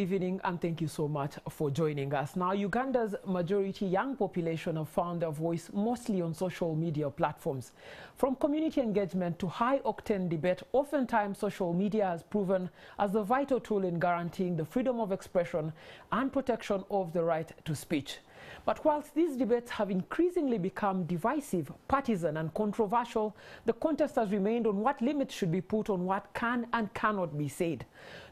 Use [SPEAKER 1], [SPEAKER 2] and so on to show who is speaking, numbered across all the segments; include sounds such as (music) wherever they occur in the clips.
[SPEAKER 1] Good evening and thank you so much for joining us. Now, Uganda's majority young population have found their voice mostly on social media platforms. From community engagement to high-octane debate, oftentimes social media has proven as a vital tool in guaranteeing the freedom of expression and protection of the right to speech. But whilst these debates have increasingly become divisive, partisan and controversial, the contest has remained on what limits should be put on what can and cannot be said.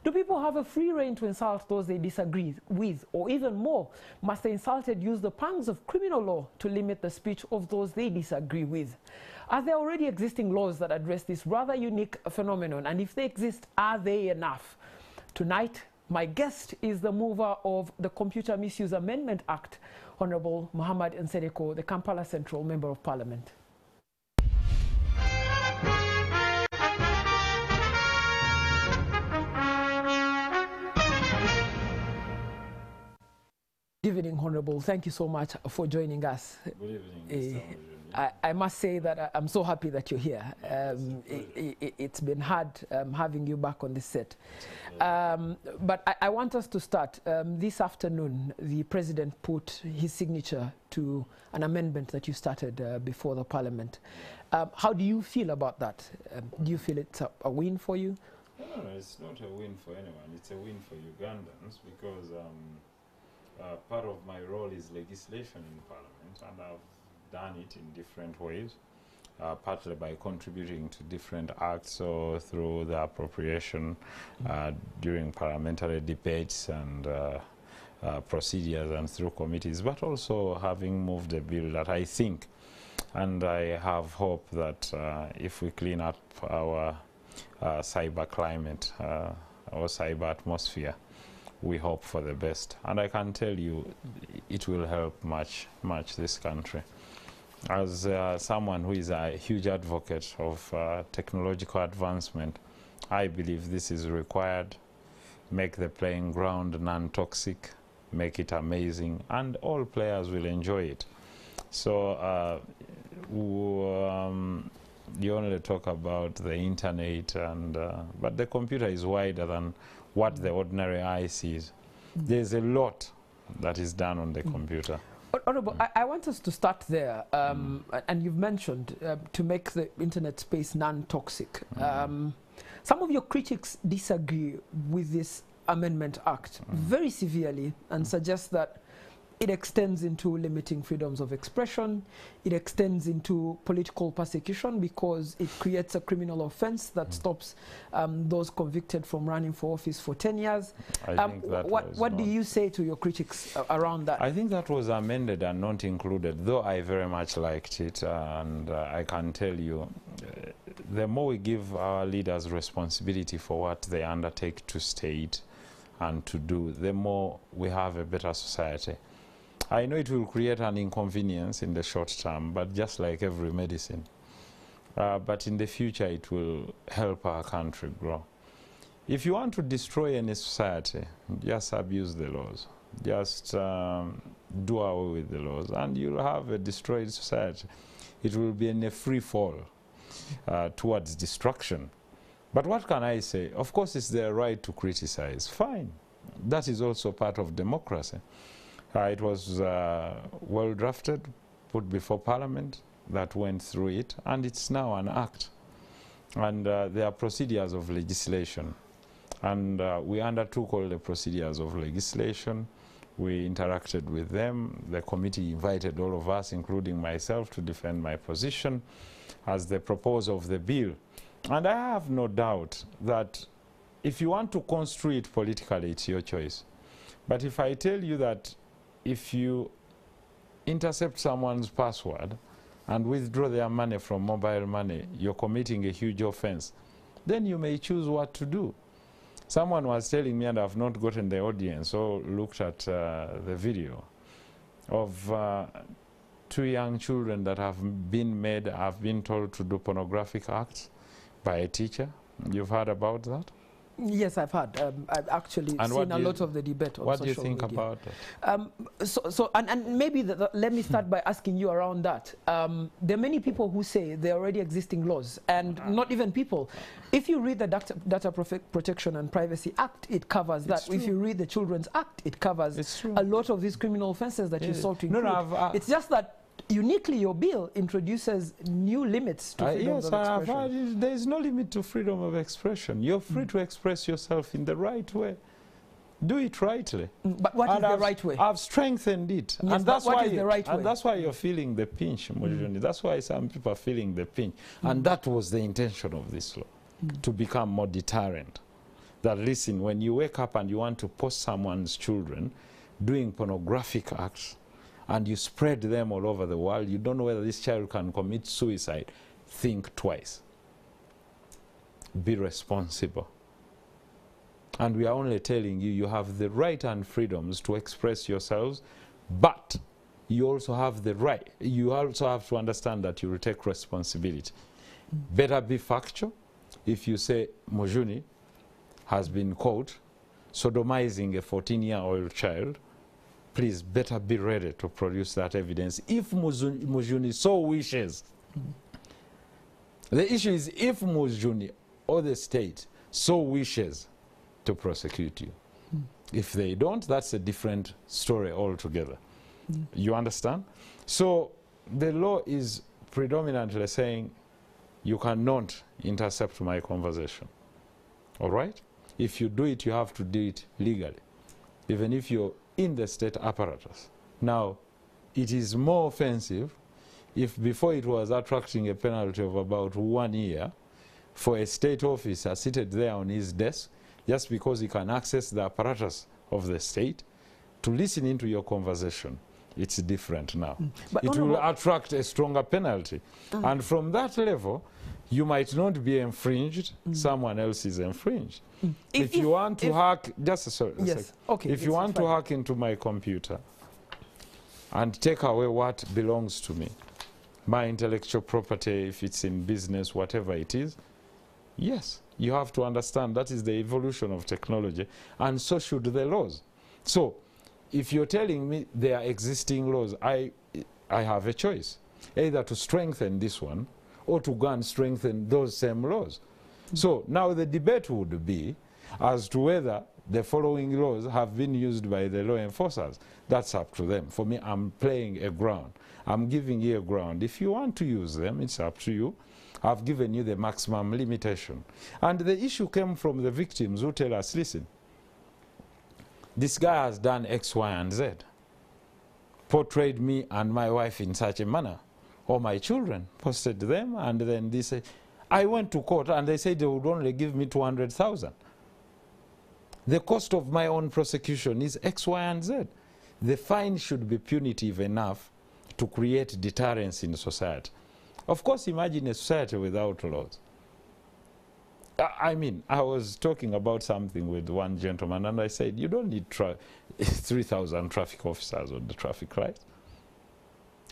[SPEAKER 1] Do people have a free rein to insult those they disagree with? Or even more, must the insulted use the pangs of criminal law to limit the speech of those they disagree with? Are there already existing laws that address this rather unique phenomenon? And if they exist, are they enough? Tonight, my guest is the mover of the Computer Misuse Amendment Act, Honorable Muhammad Nsereko, the Kampala Central Member of Parliament. Evening, Honorable. Thank you so much for joining us.
[SPEAKER 2] Good evening, Mr.
[SPEAKER 1] I, I must say that I, am so happy that you're here. Um, it, has it, been hard um, having you back on the set. Um, but I, I, want us to start. Um, this afternoon, the President put his signature to an amendment that you started uh, before the Parliament. Um, how do you feel about that? Um, do you feel it's a, a, win for you?
[SPEAKER 2] No, no, it's not a win for anyone. It's a win for Ugandans because uh, part of my role is legislation in Parliament, and I've done it in different ways, uh, partly by contributing to different acts or through the appropriation uh, during parliamentary debates and uh, uh, procedures and through committees, but also having moved a bill that I think and I have hope that if we clean up our cyber climate, or cyber atmosphere, we hope for the best. And I can tell you it will help much, much this country. As uh, someone who is a huge advocate of uh, technological advancement, I believe this is required. Make the playing ground non-toxic, make it amazing, and all players will enjoy it. So uh, um, you only talk about the internet, and uh, but the computer is wider than what the ordinary eye sees. There's a lot that is done on the mm. computer.
[SPEAKER 1] Honorable, mm. I, I, want us to start there, um, mm. and you've mentioned uh, to make the internet space non-toxic. Mm. Um, some of your critics disagree with this Amendment Act mm. very severely and mm. suggest that it extends into limiting freedoms of expression. It extends into political persecution because it creates a criminal offense that mm. stops um, those convicted from running for office for 10 years. Um, what, what do you say to your critics uh, around that?
[SPEAKER 2] I think that was amended and not included, though I very much liked it. and uh, I can tell you, uh, the more we give our leaders responsibility for what they undertake to state and to do, the more we have a better society. I know it will create an inconvenience in the short term, but just like every medicine. Uh, but in the future, it will help our country grow. If you want to destroy any society, just abuse the laws. Just um, do away with the laws, and you'll have a destroyed society. It will be in a free fall uh, towards destruction. But what can I say? Of course, it's their right to criticize. Fine. That is also part of democracy. Uh, it was uh, well drafted, put before Parliament, that went through it, and it's now an act. And uh, there are procedures of legislation. And we undertook all the procedures of legislation. We interacted with them. The committee invited all of us, including myself, to defend my position as the proposer of the bill. And I have no doubt that if you want to construe it politically, it's your choice. But if I tell you that if you intercept someone's password and withdraw their money from mobile money, you're committing a huge offense. Then you may choose what to do. Someone was telling me, and I've not gotten the audience or looked at uh, the video, of uh, two young children that have been made, have been told to do pornographic acts by a teacher. You've heard about that?
[SPEAKER 1] Yes, I've had. Um, I've actually
[SPEAKER 2] And
[SPEAKER 1] seen a lot of the debate on
[SPEAKER 2] what do
[SPEAKER 1] social
[SPEAKER 2] you think
[SPEAKER 1] media.
[SPEAKER 2] about that?
[SPEAKER 1] Um, so, so and, and maybe the, the- let me start by asking you around that. Um, there are many people who say there are already existing laws, and not even people. If you read the Data, Data Protection and Privacy Act, it covers that.
[SPEAKER 2] It's
[SPEAKER 1] If you read the Children's Act, it covers a lot of these criminal offences that you
[SPEAKER 2] Yeah.
[SPEAKER 1] sought to
[SPEAKER 2] No, no, I've, uh,
[SPEAKER 1] it's just that uniquely your bill introduces new limits to
[SPEAKER 2] Uh,
[SPEAKER 1] freedoms
[SPEAKER 2] yes,
[SPEAKER 1] of expression.
[SPEAKER 2] heard it. there is no limit to freedom of expression. You're free
[SPEAKER 1] Mm.
[SPEAKER 2] to express yourself in the right way. Do it rightly.
[SPEAKER 1] Mm, But what is
[SPEAKER 2] And
[SPEAKER 1] the
[SPEAKER 2] I've-
[SPEAKER 1] right way?
[SPEAKER 2] I've strengthened it,
[SPEAKER 1] Yes,
[SPEAKER 2] and that's
[SPEAKER 1] what
[SPEAKER 2] why
[SPEAKER 1] is the right
[SPEAKER 2] and
[SPEAKER 1] way?
[SPEAKER 2] that's why you're feeling the pinch, Mujuni. That's why some people are feeling the pinch, and that was the intention of this law,
[SPEAKER 1] Mm.
[SPEAKER 2] to become more deterrent. That listen, when you wake up and you want to post someone's children doing pornographic acts, and you spread them all over the world, you don't know whether this child can commit suicide. Think twice. Be responsible. And we are only telling you you have the right and freedoms to express yourselves, but you also have the right, you also have to understand that you will take responsibility. Better be factual. If you say Mujuni has been caught sodomizing a 14 year old child, please better be ready to produce that evidence if Mujuni so wishes. The issue is if Mujuni or the state so wishes to prosecute you. Hmm. If they don't, that's a different story altogether. Hmm. You understand? So the law is predominantly saying you cannot intercept my conversation. All right? If you do it, you have to do it legally, even if you're in the state apparatus. Now, it is more offensive if before it was attracting a penalty of about one year for a state officer seated there on his desk just because he can access the apparatus of the state to listen into your conversation. It's different now. Mm.
[SPEAKER 1] But
[SPEAKER 2] it will attract a stronger penalty. Mm. And from that level, you might not be infringed, mm. someone else is infringed. If,
[SPEAKER 1] If-
[SPEAKER 2] you want to hack, just a sorry, a
[SPEAKER 1] Yes. Okay.
[SPEAKER 2] if you want to hack into my computer and take away what belongs to me, my intellectual property, if it's in business, whatever it is, yes, you have to understand that is the evolution of technology, and so should the laws. So, if you're telling me there are existing laws, I, I have a choice either to strengthen this one or to go and strengthen those same laws. So now the debate would be as to whether the following laws have been used by the law enforcers. That's up to them. For me, I'm playing a ground. I'm giving you a ground. If you want to use them, it's up to you. I've given you the maximum limitation. And the issue came from the victims who tell us, listen, this guy has done X, Y, and Z, portrayed me and my wife in such a manner, or my children, posted them, and then they say, I went to court and they said they would only give me 200,000. The cost of my own prosecution is X, Y, and Z. The fine should be punitive enough to create deterrence in society. Of course, imagine a society without laws. I- mean, I was talking about something with one gentleman, and I said, You don't need tra- (laughs) 3,000 traffic officers on the traffic light.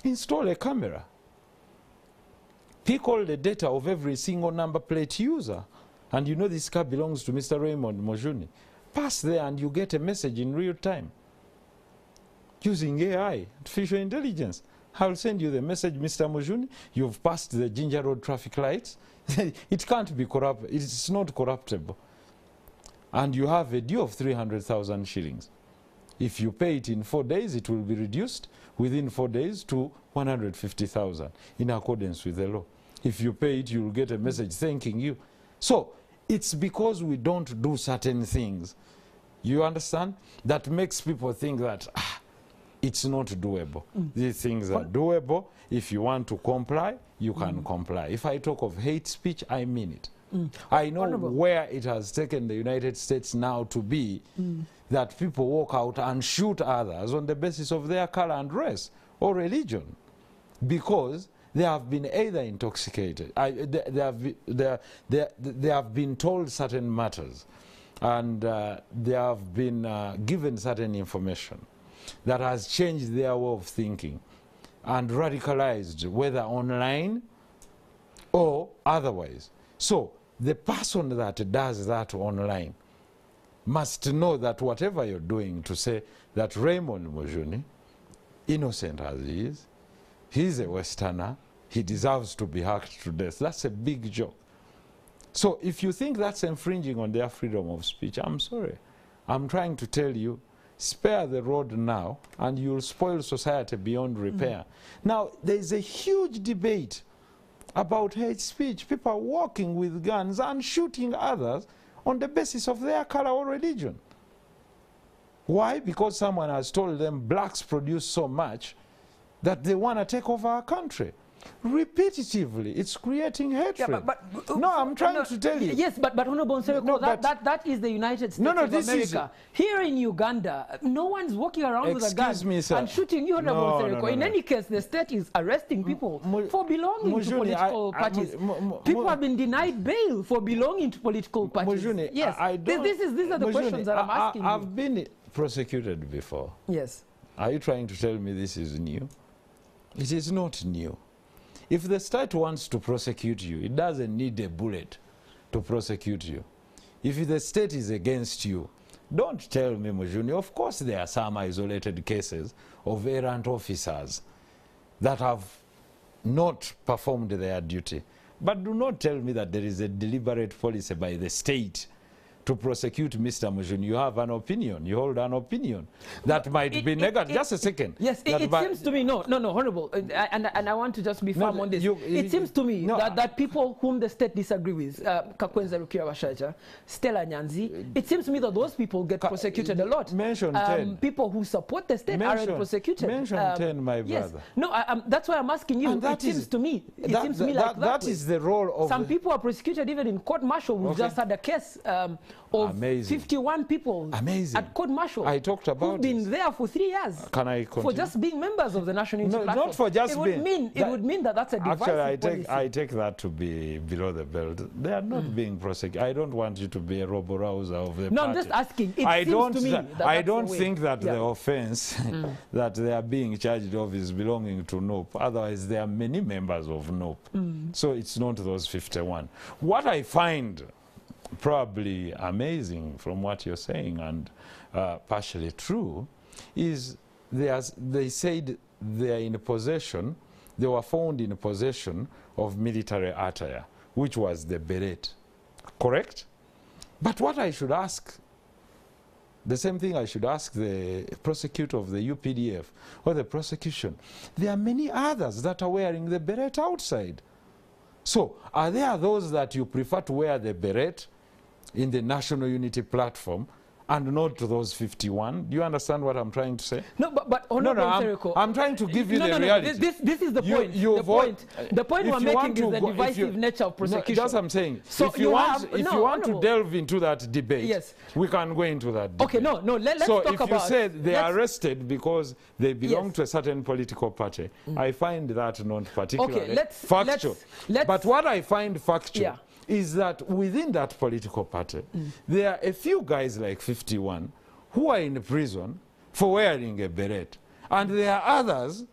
[SPEAKER 2] Install a camera. Pick all the data of every single number plate user, and you know this car belongs to Mr. Raymond Mujuni. Pass there, and you get a message in real time using AI, artificial intelligence. I'll send you the message, Mr. Mujuni. You've passed the Jinja Road traffic lights. (laughs) it can't be corrupt. It's not corruptible. And you have a due of 300,000 shillings. If you pay it in four days, it will be reduced within four days to 150,000 in accordance with the law. If you pay it, you will get a message thanking you. So it's because we don't do certain things, you understand, that makes people think that ah, it's not doable. These things are doable. If you want to comply, you can comply. If I talk of hate speech, I mean it. I know
[SPEAKER 1] Honourable.
[SPEAKER 2] where it has taken the United States now to be that people walk out and shoot others on the basis of their color and race or religion because they have been either intoxicated, I, they, they, have, be- they, they, they have been told certain matters and uh, they have been uh, given certain information that has changed their way of thinking and radicalized, whether online or otherwise. So the person that does that online must know that whatever you're doing to say that Raymond Mujuni, innocent as he is, he's a Westerner, he deserves to be hacked to death. That's a big joke. So if you think that's infringing on their freedom of speech, I'm sorry. I'm trying to tell you, spare the road now, and you'll spoil society beyond mm. repair. Now, there's a huge debate about hate speech. People are walking with guns and shooting others on the basis of their color or religion. Why? Because someone has told them blacks produce so much that they want to take over our country. Repetitively, it's creating hatred.
[SPEAKER 1] Yeah, but, but, uh,
[SPEAKER 2] no, I'm uh, trying
[SPEAKER 1] no,
[SPEAKER 2] to tell you.
[SPEAKER 1] Yes, but, but Honorable Nsereko,
[SPEAKER 2] No,
[SPEAKER 1] that, that, that is the United States
[SPEAKER 2] No, no,
[SPEAKER 1] of
[SPEAKER 2] this is-
[SPEAKER 1] America. Here in Uganda, no one's walking around with a gun
[SPEAKER 2] me, sir.
[SPEAKER 1] and shooting you, Honorable
[SPEAKER 2] No,
[SPEAKER 1] Nsereko.
[SPEAKER 2] no, no,
[SPEAKER 1] in any case, the state is arresting people
[SPEAKER 2] Mu-
[SPEAKER 1] for belonging to
[SPEAKER 2] Mujuni, I-
[SPEAKER 1] political
[SPEAKER 2] I-
[SPEAKER 1] parties.
[SPEAKER 2] Mu- Mu-
[SPEAKER 1] people have been denied bail for belonging to political parties.
[SPEAKER 2] Mujuni,
[SPEAKER 1] yes,
[SPEAKER 2] I, I
[SPEAKER 1] This- is, these are the
[SPEAKER 2] Mujuni,
[SPEAKER 1] questions that I'm
[SPEAKER 2] I- I-
[SPEAKER 1] asking
[SPEAKER 2] I've been prosecuted before.
[SPEAKER 1] Yes.
[SPEAKER 2] Are you trying to tell me this is new? It is not new. If the state wants to prosecute you, it doesn't need a bullet to prosecute you. If the state is against you, don't tell me, Mujuni. Of course, there are some isolated cases of errant officers that have not performed their duty. But do not tell me that there is a deliberate policy by the state to prosecute Mr. Mujuni. You have an opinion. You hold an opinion that might
[SPEAKER 1] it-
[SPEAKER 2] be negative. Just a second.
[SPEAKER 1] Yes, it, it seems to me, no, no, no, Honorable, uh, and, and I want to just be
[SPEAKER 2] No,
[SPEAKER 1] firm on this.
[SPEAKER 2] you-
[SPEAKER 1] it seems to me
[SPEAKER 2] no,
[SPEAKER 1] that, that people whom the state disagree with, uh, Kakwenza Rukirabashaija, Stella Nyanzi, it seems to me that those people get prosecuted a lot.
[SPEAKER 2] mention
[SPEAKER 1] um,
[SPEAKER 2] 10.
[SPEAKER 1] People who support the state
[SPEAKER 2] Mention-
[SPEAKER 1] aren't prosecuted. Um,
[SPEAKER 2] mention 10, my
[SPEAKER 1] Yes,
[SPEAKER 2] brother.
[SPEAKER 1] no, I, um, that's why I'm asking you.
[SPEAKER 2] And
[SPEAKER 1] It
[SPEAKER 2] that
[SPEAKER 1] seems to me, it
[SPEAKER 2] that,
[SPEAKER 1] seems to me
[SPEAKER 2] that,
[SPEAKER 1] like that,
[SPEAKER 2] that
[SPEAKER 1] way.
[SPEAKER 2] is the role of
[SPEAKER 1] Some people are prosecuted even in court martial. We've
[SPEAKER 2] Okay.
[SPEAKER 1] just had a case um, of
[SPEAKER 2] Amazing.
[SPEAKER 1] 51 people
[SPEAKER 2] Amazing.
[SPEAKER 1] at court martial.
[SPEAKER 2] I talked about
[SPEAKER 1] who've been
[SPEAKER 2] this.
[SPEAKER 1] there for three years uh,
[SPEAKER 2] Can I
[SPEAKER 1] for just being members of the National Unity
[SPEAKER 2] No,
[SPEAKER 1] Platform.
[SPEAKER 2] not for just
[SPEAKER 1] it would mean it would mean that that's a divisive
[SPEAKER 2] Actually, I take. I take that to be below the belt. They are not hmm. being prosecuted. I don't want you to be a robo-rouser of the
[SPEAKER 1] No, I'm just asking. It
[SPEAKER 2] I
[SPEAKER 1] seems
[SPEAKER 2] don't,
[SPEAKER 1] to me
[SPEAKER 2] thi-
[SPEAKER 1] that
[SPEAKER 2] I don't think that
[SPEAKER 1] Yeah.
[SPEAKER 2] the offense (laughs) hmm. that they are being charged of is belonging to NUP. Otherwise, there are many members of NUP. Hmm. So it's not those 51. What I find probably amazing from what you're saying and uh, partially true is there's, they said they are in possession, they were found in possession of military attire, which was the beret. Correct? But what I should ask, the same thing I should ask the prosecutor of the UPDF or the prosecution, there are many others that are wearing the beret outside. So, are there those that you prefer to wear the beret in the National Unity platform and not to those 51? Do you understand what I'm trying to say?
[SPEAKER 1] No, but, but
[SPEAKER 2] No,
[SPEAKER 1] Honorable
[SPEAKER 2] no, I'm, I'm trying to give you
[SPEAKER 1] no,
[SPEAKER 2] the
[SPEAKER 1] no, no,
[SPEAKER 2] reality.
[SPEAKER 1] This, this is the
[SPEAKER 2] You-
[SPEAKER 1] point.
[SPEAKER 2] you
[SPEAKER 1] the point. The point we're making is the divisive
[SPEAKER 2] you-
[SPEAKER 1] nature of
[SPEAKER 2] No,
[SPEAKER 1] prosecution.
[SPEAKER 2] that's what I'm saying.
[SPEAKER 1] So
[SPEAKER 2] if you,
[SPEAKER 1] you
[SPEAKER 2] want,
[SPEAKER 1] have-
[SPEAKER 2] if
[SPEAKER 1] no,
[SPEAKER 2] you want to delve into that debate,
[SPEAKER 1] Yes.
[SPEAKER 2] we can go into that debate.
[SPEAKER 1] Okay, no, no. Let, us
[SPEAKER 2] so
[SPEAKER 1] talk
[SPEAKER 2] if
[SPEAKER 1] about.
[SPEAKER 2] you said they are arrested because they belong
[SPEAKER 1] Yes. Mm.
[SPEAKER 2] to a certain political party, I find that not particularly
[SPEAKER 1] let's-
[SPEAKER 2] factual.
[SPEAKER 1] let's- let's-
[SPEAKER 2] but what I find factual
[SPEAKER 1] Yeah.
[SPEAKER 2] Is that within that political party,
[SPEAKER 1] Mm.
[SPEAKER 2] there are a few guys like 51 who are in prison for wearing a beret. And there are others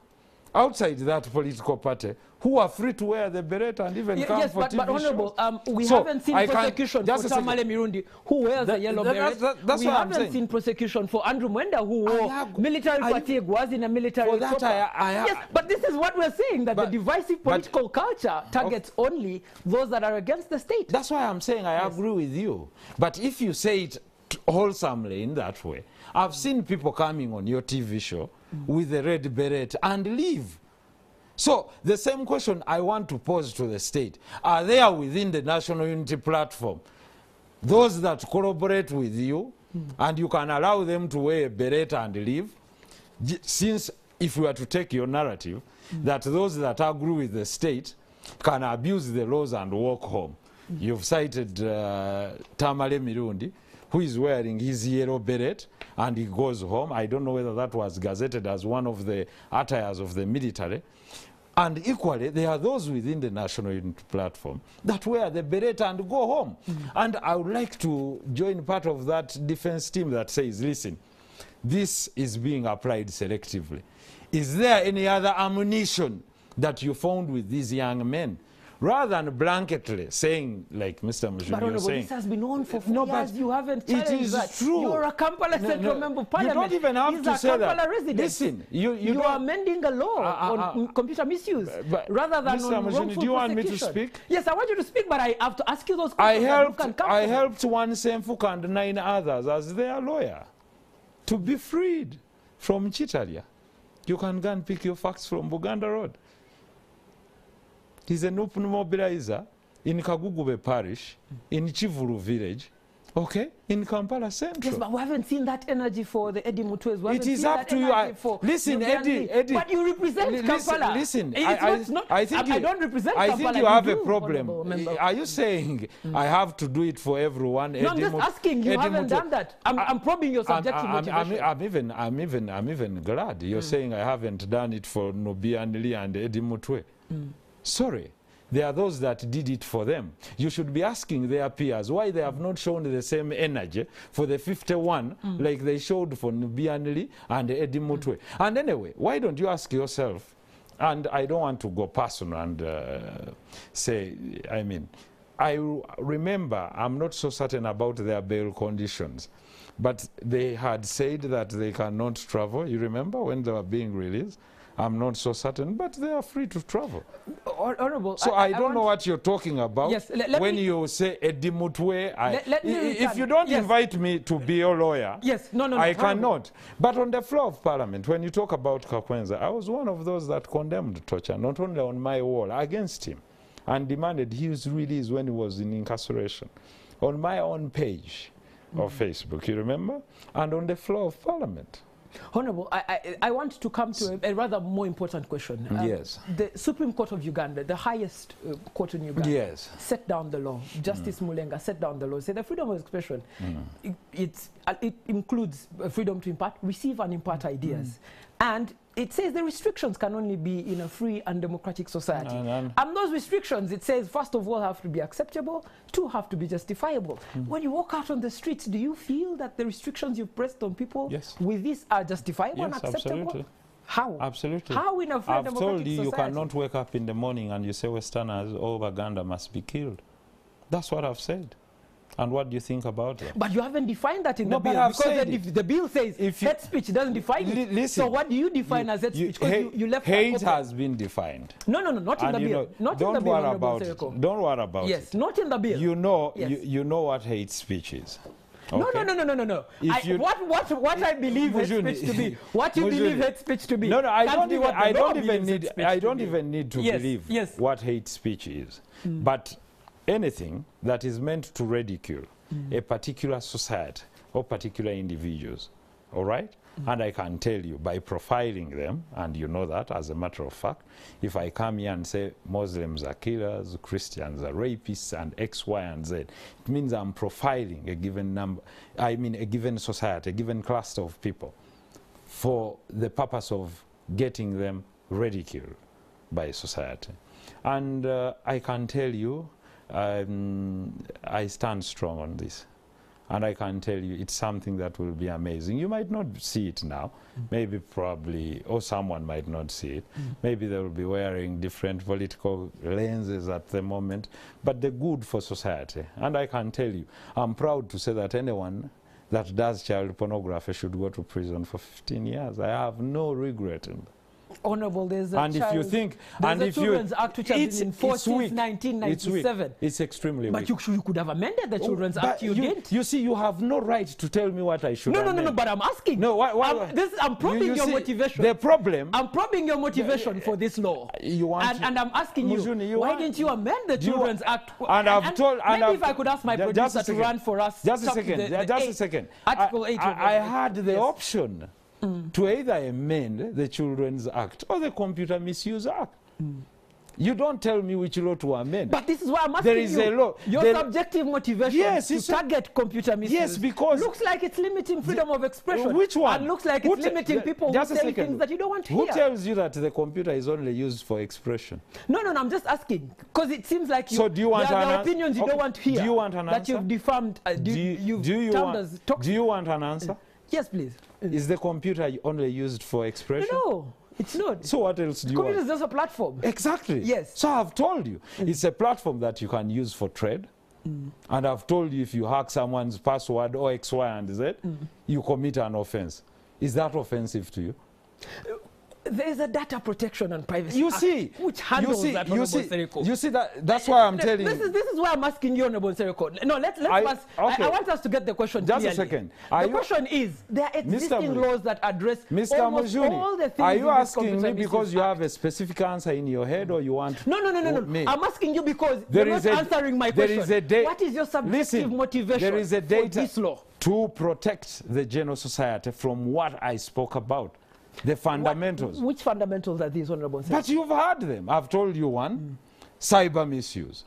[SPEAKER 2] outside that political party who are free to wear the beret and even
[SPEAKER 1] yeah,
[SPEAKER 2] come
[SPEAKER 1] yes,
[SPEAKER 2] for
[SPEAKER 1] but,
[SPEAKER 2] TV
[SPEAKER 1] but
[SPEAKER 2] honorable,
[SPEAKER 1] um, we
[SPEAKER 2] So,
[SPEAKER 1] haven't seen
[SPEAKER 2] I
[SPEAKER 1] prosecution for. Tamale Mirundi, who wears
[SPEAKER 2] That-
[SPEAKER 1] a yellow
[SPEAKER 2] that-
[SPEAKER 1] beret.
[SPEAKER 2] that- that's
[SPEAKER 1] we
[SPEAKER 2] what I'm
[SPEAKER 1] haven't
[SPEAKER 2] saying.
[SPEAKER 1] seen prosecution for Andrew Mwenda, who wore
[SPEAKER 2] have-
[SPEAKER 1] military fatigue, was in a military
[SPEAKER 2] For that. I- I-
[SPEAKER 1] yes, but this is what we're saying, that
[SPEAKER 2] But-
[SPEAKER 1] the divisive political but- culture targets okay. only those that are against the state.
[SPEAKER 2] That's why I'm saying I yes. agree with you. But if you say it wholesomely in that way, I've seen people coming on your TV show with the red beret and leave. So the same question I want to pose to the state: Are there within the National Unity Platform those that collaborate with you, mm. and you can allow them to wear a beret and leave? Since if we are to take your narrative, mm. that those that agree with the state can abuse the laws and walk home. Mm. You've cited uh, Tamale Mirundi, who is wearing his yellow beret and he goes home. I don't know whether that was gazetted as one of the attires of the military. And equally, there are those within the National Unity Platform that wear the beret and go home. Mm-hmm. And I would like to join part of that defense team that says, listen, this is being applied selectively. Is there any other ammunition that you found with these young men rather than blanketly saying, like Mr. You're
[SPEAKER 1] Honorable,
[SPEAKER 2] saying,
[SPEAKER 1] this has been on for four
[SPEAKER 2] No,
[SPEAKER 1] years. You haven't
[SPEAKER 2] it
[SPEAKER 1] challenged
[SPEAKER 2] is
[SPEAKER 1] that.
[SPEAKER 2] true.
[SPEAKER 1] You're a Kampala
[SPEAKER 2] No,
[SPEAKER 1] Central
[SPEAKER 2] no,
[SPEAKER 1] Member of
[SPEAKER 2] you don't even have
[SPEAKER 1] These
[SPEAKER 2] to
[SPEAKER 1] are
[SPEAKER 2] say that.
[SPEAKER 1] Kampala residents.
[SPEAKER 2] Listen, you- you
[SPEAKER 1] are
[SPEAKER 2] don't-
[SPEAKER 1] amending a law
[SPEAKER 2] Uh, uh,
[SPEAKER 1] on
[SPEAKER 2] uh,
[SPEAKER 1] computer misuse rather than
[SPEAKER 2] Mr.
[SPEAKER 1] on
[SPEAKER 2] Mujuni,
[SPEAKER 1] wrongful
[SPEAKER 2] do you want me to speak?
[SPEAKER 1] Yes, I want you to speak, but I have to ask you those
[SPEAKER 2] I
[SPEAKER 1] questions. that
[SPEAKER 2] helped, I helped one Semfuka and nine others as their lawyer to be freed from Kitalya. You can go and pick your facts from Buganda Road. He's an open mobilizer in Kagugube Parish, in Chivuru village, okay, in Kampala Central.
[SPEAKER 1] Yes, but we haven't seen that energy for the Eddie Mutwes. We
[SPEAKER 2] It is up to you. I-
[SPEAKER 1] for
[SPEAKER 2] listen, Eddie, Eddie.
[SPEAKER 1] But you represent
[SPEAKER 2] listen,
[SPEAKER 1] Kampala.
[SPEAKER 2] Listen, I, I,
[SPEAKER 1] not,
[SPEAKER 2] I think
[SPEAKER 1] I,
[SPEAKER 2] you,
[SPEAKER 1] don't represent
[SPEAKER 2] I
[SPEAKER 1] Kampala.
[SPEAKER 2] think you have a problem. Are you saying mm. I have to do it for everyone?
[SPEAKER 1] No,
[SPEAKER 2] Eddie I'm
[SPEAKER 1] just
[SPEAKER 2] Mut-
[SPEAKER 1] asking. You
[SPEAKER 2] Eddie
[SPEAKER 1] haven't
[SPEAKER 2] Mutu
[SPEAKER 1] done that. I'm, I, I'm probing your
[SPEAKER 2] I'm,
[SPEAKER 1] subjective
[SPEAKER 2] I'm, I'm,
[SPEAKER 1] motivation.
[SPEAKER 2] I'm even, I'm even, I'm even glad you're mm. saying I haven't done it for Nubian Lee and Eddie Mutwe. Sorry. There are those that did it for them. You should be asking their peers why they have not shown the same energy for the 51 like they showed for Nubian Li and Eddie Mutwe. And anyway, why don't you ask yourself, and I don't want to go personal and uh, say, I mean, I remember, I'm not so certain about their bail conditions, but they had said that they cannot travel. You remember when they were being released? I'm not so certain, but they are free to travel.
[SPEAKER 1] Hon- Honorable,
[SPEAKER 2] So I, don't
[SPEAKER 1] want-
[SPEAKER 2] know what you're talking about
[SPEAKER 1] Yes,
[SPEAKER 2] when you say Eddie Mutwe. I,
[SPEAKER 1] Let- let me
[SPEAKER 2] i- i- if you don't
[SPEAKER 1] Yes.
[SPEAKER 2] invite me to be your lawyer,
[SPEAKER 1] Yes, no, no, no.
[SPEAKER 2] I cannot. But on the floor of parliament, when you talk about Kakwenza, I was one of those that condemned torture, not only on my wall, against him, and demanded his release when he was in incarceration. On my own page of
[SPEAKER 1] Mm-hmm.
[SPEAKER 2] Facebook, you remember? And on the floor of parliament.
[SPEAKER 1] Honorable, I, I, I want to come to a, a rather more important question. Um,
[SPEAKER 2] Yes.
[SPEAKER 1] The Supreme Court of Uganda, the highest uh, court in Uganda,
[SPEAKER 2] Yes.
[SPEAKER 1] set down the law. Justice
[SPEAKER 2] Mm.
[SPEAKER 1] Mulenga set down the law. Say the freedom of expression, it, it's, uh, it includes uh, freedom to impart, receive and impart ideas. And it says the restrictions can only be in a free and democratic society.
[SPEAKER 2] And- and-
[SPEAKER 1] And those restrictions, it says, first of all, have to be acceptable, two, have to be justifiable.
[SPEAKER 2] Hmm.
[SPEAKER 1] When you walk out on the streets, do you feel that the restrictions you've pressed on people
[SPEAKER 2] Yes.
[SPEAKER 1] with this are justifiable and acceptable?
[SPEAKER 2] absolutely.
[SPEAKER 1] How?
[SPEAKER 2] Absolutely.
[SPEAKER 1] How in a free
[SPEAKER 2] I've
[SPEAKER 1] democratic
[SPEAKER 2] told you you cannot wake up in the morning and you say Westerners or Baganda must be killed. That's what I've said. And what do you think about that?
[SPEAKER 1] But you haven't defined that in
[SPEAKER 2] No,
[SPEAKER 1] the bill. Because
[SPEAKER 2] it.
[SPEAKER 1] if the bill says
[SPEAKER 2] If you-
[SPEAKER 1] hate speech doesn't define it.
[SPEAKER 2] listen,
[SPEAKER 1] so what do you define as hate
[SPEAKER 2] You-
[SPEAKER 1] speech? Because
[SPEAKER 2] hate-
[SPEAKER 1] you, you left
[SPEAKER 2] hate has been defined.
[SPEAKER 1] No, no, no, not in the bill.
[SPEAKER 2] know,
[SPEAKER 1] not
[SPEAKER 2] don't
[SPEAKER 1] in the bill,
[SPEAKER 2] worry
[SPEAKER 1] Honorable
[SPEAKER 2] about it. Don't worry about
[SPEAKER 1] Yes,
[SPEAKER 2] it.
[SPEAKER 1] Yes, not in the bill.
[SPEAKER 2] You know,
[SPEAKER 1] Yes.
[SPEAKER 2] you, you know what hate speech is.
[SPEAKER 1] No,
[SPEAKER 2] Okay?
[SPEAKER 1] no, no, no, no, no, no. I,
[SPEAKER 2] you-
[SPEAKER 1] what, what, what I believe hate speech to be, what you believe hate speech to be.
[SPEAKER 2] No, no, I
[SPEAKER 1] can't
[SPEAKER 2] don't even, I don't even need, I don't even need to believe what hate speech is. Hmm. But anything that is meant to ridicule a particular society or particular individuals, all right? And I can tell you by profiling them, and you know that as a matter of fact, if I come here and say Muslims are killers, Christians are rapists, and X, Y, and Z, it means I'm profiling a given number, I mean a given society, a given cluster of people for the purpose of getting them ridiculed by society. And uh, I can tell you, um, I stand strong on this. And I can tell you, it's something that will be amazing. You might not see it now, maybe, probably, or someone might not see it. Maybe they will be wearing different political lenses at the moment, but the good for society. And I can tell you, I'm proud to say that anyone that does child pornography should go to prison for 15 years. I have no regret in that.
[SPEAKER 1] Honorable, there's a
[SPEAKER 2] and
[SPEAKER 1] child,
[SPEAKER 2] if you think, and if you,
[SPEAKER 1] Children's Act which has
[SPEAKER 2] it's,
[SPEAKER 1] been
[SPEAKER 2] it's
[SPEAKER 1] since
[SPEAKER 2] weak. It's weak. It's extremely
[SPEAKER 1] But
[SPEAKER 2] weak.
[SPEAKER 1] you, you could have amended the
[SPEAKER 2] Oh,
[SPEAKER 1] Children's
[SPEAKER 2] oh,
[SPEAKER 1] Act. You, you, didn't.
[SPEAKER 2] You see, you have no right to tell me what I should.
[SPEAKER 1] no, no, no, no. But I'm asking.
[SPEAKER 2] No, why? why,
[SPEAKER 1] I'm, this, I'm probing
[SPEAKER 2] You- you
[SPEAKER 1] your
[SPEAKER 2] see,
[SPEAKER 1] motivation.
[SPEAKER 2] The problem.
[SPEAKER 1] I'm probing your motivation for this law.
[SPEAKER 2] You want
[SPEAKER 1] and,
[SPEAKER 2] to-
[SPEAKER 1] and I'm asking you,
[SPEAKER 2] Mujuni, you
[SPEAKER 1] why
[SPEAKER 2] want-
[SPEAKER 1] didn't you amend the
[SPEAKER 2] Children's you-
[SPEAKER 1] Act?
[SPEAKER 2] and I've told- and
[SPEAKER 1] maybe
[SPEAKER 2] I've-
[SPEAKER 1] if I could ask my producer to run for us.
[SPEAKER 2] Just a second.
[SPEAKER 1] the- the
[SPEAKER 2] just a second.
[SPEAKER 1] Article
[SPEAKER 2] I,
[SPEAKER 1] 8
[SPEAKER 2] I,
[SPEAKER 1] the-
[SPEAKER 2] had the
[SPEAKER 1] yes. Mm.
[SPEAKER 2] to either amend the Children's Act or the Computer Misuse Act. You don't tell me which law to amend.
[SPEAKER 1] But this is why I'm asking
[SPEAKER 2] There is
[SPEAKER 1] you.
[SPEAKER 2] a law.
[SPEAKER 1] Your
[SPEAKER 2] There-
[SPEAKER 1] subjective motivation
[SPEAKER 2] Yes,
[SPEAKER 1] to target computer misuse
[SPEAKER 2] Yes, because-
[SPEAKER 1] looks like it's limiting freedom of expression.
[SPEAKER 2] Which one?
[SPEAKER 1] And looks like
[SPEAKER 2] Who
[SPEAKER 1] it's limiting people who say things that you don't want to
[SPEAKER 2] Who
[SPEAKER 1] hear.
[SPEAKER 2] tells you that the computer is only used for expression?
[SPEAKER 1] No, no, no. I'm just asking because it seems like you.
[SPEAKER 2] So do you want
[SPEAKER 1] there,
[SPEAKER 2] an
[SPEAKER 1] are opinions you
[SPEAKER 2] Okay,
[SPEAKER 1] don't want to hear.
[SPEAKER 2] do you want an
[SPEAKER 1] that
[SPEAKER 2] answer?
[SPEAKER 1] you've defamed? Uh, do,
[SPEAKER 2] Do you,
[SPEAKER 1] you've
[SPEAKER 2] do you want, do you want an answer?
[SPEAKER 1] Yes, please.
[SPEAKER 2] Is the computer only used for expression?
[SPEAKER 1] No, It's not.
[SPEAKER 2] So what else do you
[SPEAKER 1] Computer
[SPEAKER 2] want?
[SPEAKER 1] is just a platform.
[SPEAKER 2] Exactly.
[SPEAKER 1] Yes.
[SPEAKER 2] So I've told you, mm. it's a platform that you can use for trade. Mm. And I've told you if you hack someone's password or X, Y, and Z, mm. you commit an offense. Is that offensive to you?
[SPEAKER 1] Uh, There is a data protection and privacy
[SPEAKER 2] You
[SPEAKER 1] Act
[SPEAKER 2] see,
[SPEAKER 1] which
[SPEAKER 2] you
[SPEAKER 1] handles
[SPEAKER 2] see,
[SPEAKER 1] that,
[SPEAKER 2] you see,
[SPEAKER 1] Nsereko.
[SPEAKER 2] you see that. That's why I'm telling
[SPEAKER 1] this
[SPEAKER 2] you.
[SPEAKER 1] is this is why I'm asking you, Honorable Nsereko. No, let's let's
[SPEAKER 2] I- okay.
[SPEAKER 1] I, I want us to get the question
[SPEAKER 2] Just a second. Are
[SPEAKER 1] the
[SPEAKER 2] you-
[SPEAKER 1] question is: there are existing laws that address
[SPEAKER 2] Mr.
[SPEAKER 1] almost all the things
[SPEAKER 2] are you asking me because you
[SPEAKER 1] Act.
[SPEAKER 2] have a specific answer in your head or you want
[SPEAKER 1] No, no, no, no, no.
[SPEAKER 2] me?
[SPEAKER 1] I'm asking you because
[SPEAKER 2] There
[SPEAKER 1] you're
[SPEAKER 2] is
[SPEAKER 1] not
[SPEAKER 2] a-
[SPEAKER 1] answering my
[SPEAKER 2] there
[SPEAKER 1] question.
[SPEAKER 2] is a
[SPEAKER 1] what is your subjective
[SPEAKER 2] Listen,
[SPEAKER 1] motivation
[SPEAKER 2] there is a
[SPEAKER 1] for this law?
[SPEAKER 2] to protect the general society from what I spoke about, the fundamentals.
[SPEAKER 1] Which fundamentals are these, Honorable?
[SPEAKER 2] But you've heard them. I've told you one mm. cyber misuse.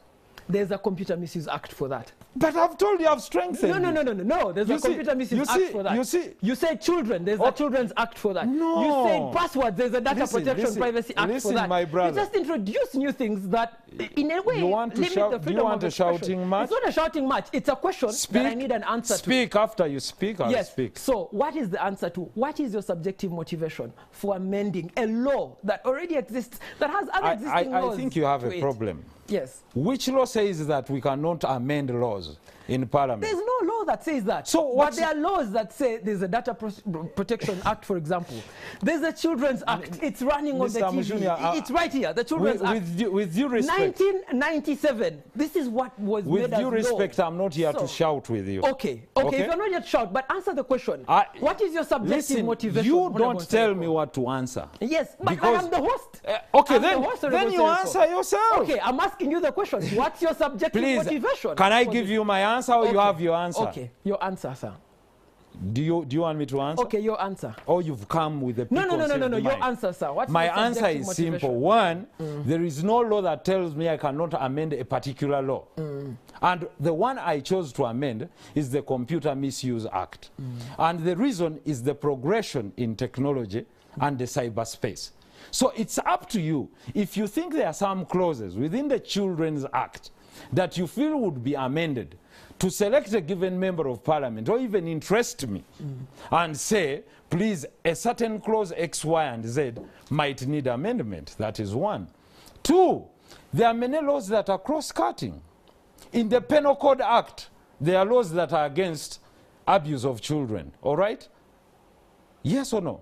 [SPEAKER 1] There's a Computer Misuse Act for that.
[SPEAKER 2] But I've told you I've strengthened
[SPEAKER 1] No, no, no, no, no, no. There's
[SPEAKER 2] You
[SPEAKER 1] a
[SPEAKER 2] see-
[SPEAKER 1] Computer
[SPEAKER 2] you
[SPEAKER 1] Act
[SPEAKER 2] see-
[SPEAKER 1] for that.
[SPEAKER 2] you see-
[SPEAKER 1] You say children. There's
[SPEAKER 2] Oh.
[SPEAKER 1] a Children's Act for that.
[SPEAKER 2] No.
[SPEAKER 1] You say passwords. There's a Data
[SPEAKER 2] Listen,
[SPEAKER 1] Protection
[SPEAKER 2] listen,
[SPEAKER 1] Privacy Act
[SPEAKER 2] listen,
[SPEAKER 1] for that.
[SPEAKER 2] my brother.
[SPEAKER 1] You just introduce new things that, in a way,
[SPEAKER 2] You want to
[SPEAKER 1] limit
[SPEAKER 2] shout-
[SPEAKER 1] the
[SPEAKER 2] do you want
[SPEAKER 1] of
[SPEAKER 2] a shouting match?
[SPEAKER 1] It's not a shouting match. It's a question that I need an answer to.
[SPEAKER 2] Speak after you speak, I'll
[SPEAKER 1] Yes.
[SPEAKER 2] speak.
[SPEAKER 1] So, what is the answer to? What is your subjective motivation for amending a law that already exists, that has other
[SPEAKER 2] I,
[SPEAKER 1] existing
[SPEAKER 2] I, I
[SPEAKER 1] laws?
[SPEAKER 2] think you have a
[SPEAKER 1] it?
[SPEAKER 2] problem.
[SPEAKER 1] Yes.
[SPEAKER 2] Which law says that we cannot amend laws in parliament?
[SPEAKER 1] There's no law that says that.
[SPEAKER 2] So
[SPEAKER 1] but there are laws that say there's a Data Pro- Protection Act, for example. There's a Children's Act. It's running on the
[SPEAKER 2] Mr.
[SPEAKER 1] TV.
[SPEAKER 2] Mujunia, I-
[SPEAKER 1] it's right here. The
[SPEAKER 2] with,
[SPEAKER 1] Children's Act.
[SPEAKER 2] with, due, with due respect,
[SPEAKER 1] 1997. This is what was
[SPEAKER 2] with
[SPEAKER 1] made as
[SPEAKER 2] due
[SPEAKER 1] law.
[SPEAKER 2] respect, I'm not here
[SPEAKER 1] So-
[SPEAKER 2] to shout with you.
[SPEAKER 1] Okay, okay,
[SPEAKER 2] Okay?
[SPEAKER 1] If you're not yet shout, but answer the question.
[SPEAKER 2] I-
[SPEAKER 1] what is your subjective
[SPEAKER 2] Listen,
[SPEAKER 1] motivation?
[SPEAKER 2] you don't tell me what to answer.
[SPEAKER 1] Yes, but I am the host.
[SPEAKER 2] Uh, okay,
[SPEAKER 1] I'm the
[SPEAKER 2] then,
[SPEAKER 1] host,
[SPEAKER 2] then you answer yourself.
[SPEAKER 1] Okay, I'm asking you the question. What's your subjective
[SPEAKER 2] Please,
[SPEAKER 1] motivation?
[SPEAKER 2] can I give you my answer or you have your answer?
[SPEAKER 1] Okay, your answer, sir.
[SPEAKER 2] Do you, do you want me to answer?
[SPEAKER 1] Okay, your answer.
[SPEAKER 2] Or you've come with a
[SPEAKER 1] No, no, no, no, no, no. Your answer, sir. What's
[SPEAKER 2] My answer is
[SPEAKER 1] motivation?
[SPEAKER 2] simple. One, there is no law that tells me I cannot amend a particular law. Mm. And the one I chose to amend is the Computer Misuse Act. Mm. And the reason is the progression in technology and the cyberspace. So it's up to you. If you think there are some clauses within the Children's Act that you feel would be amended to select a given member of parliament or even interest me and say, please, a certain clause X, Y, and Z might need amendment. That is one. Two, there are many laws that are cross cutting. In the Penal Code Act, there are laws that are against abuse of children. All right? Yes or no?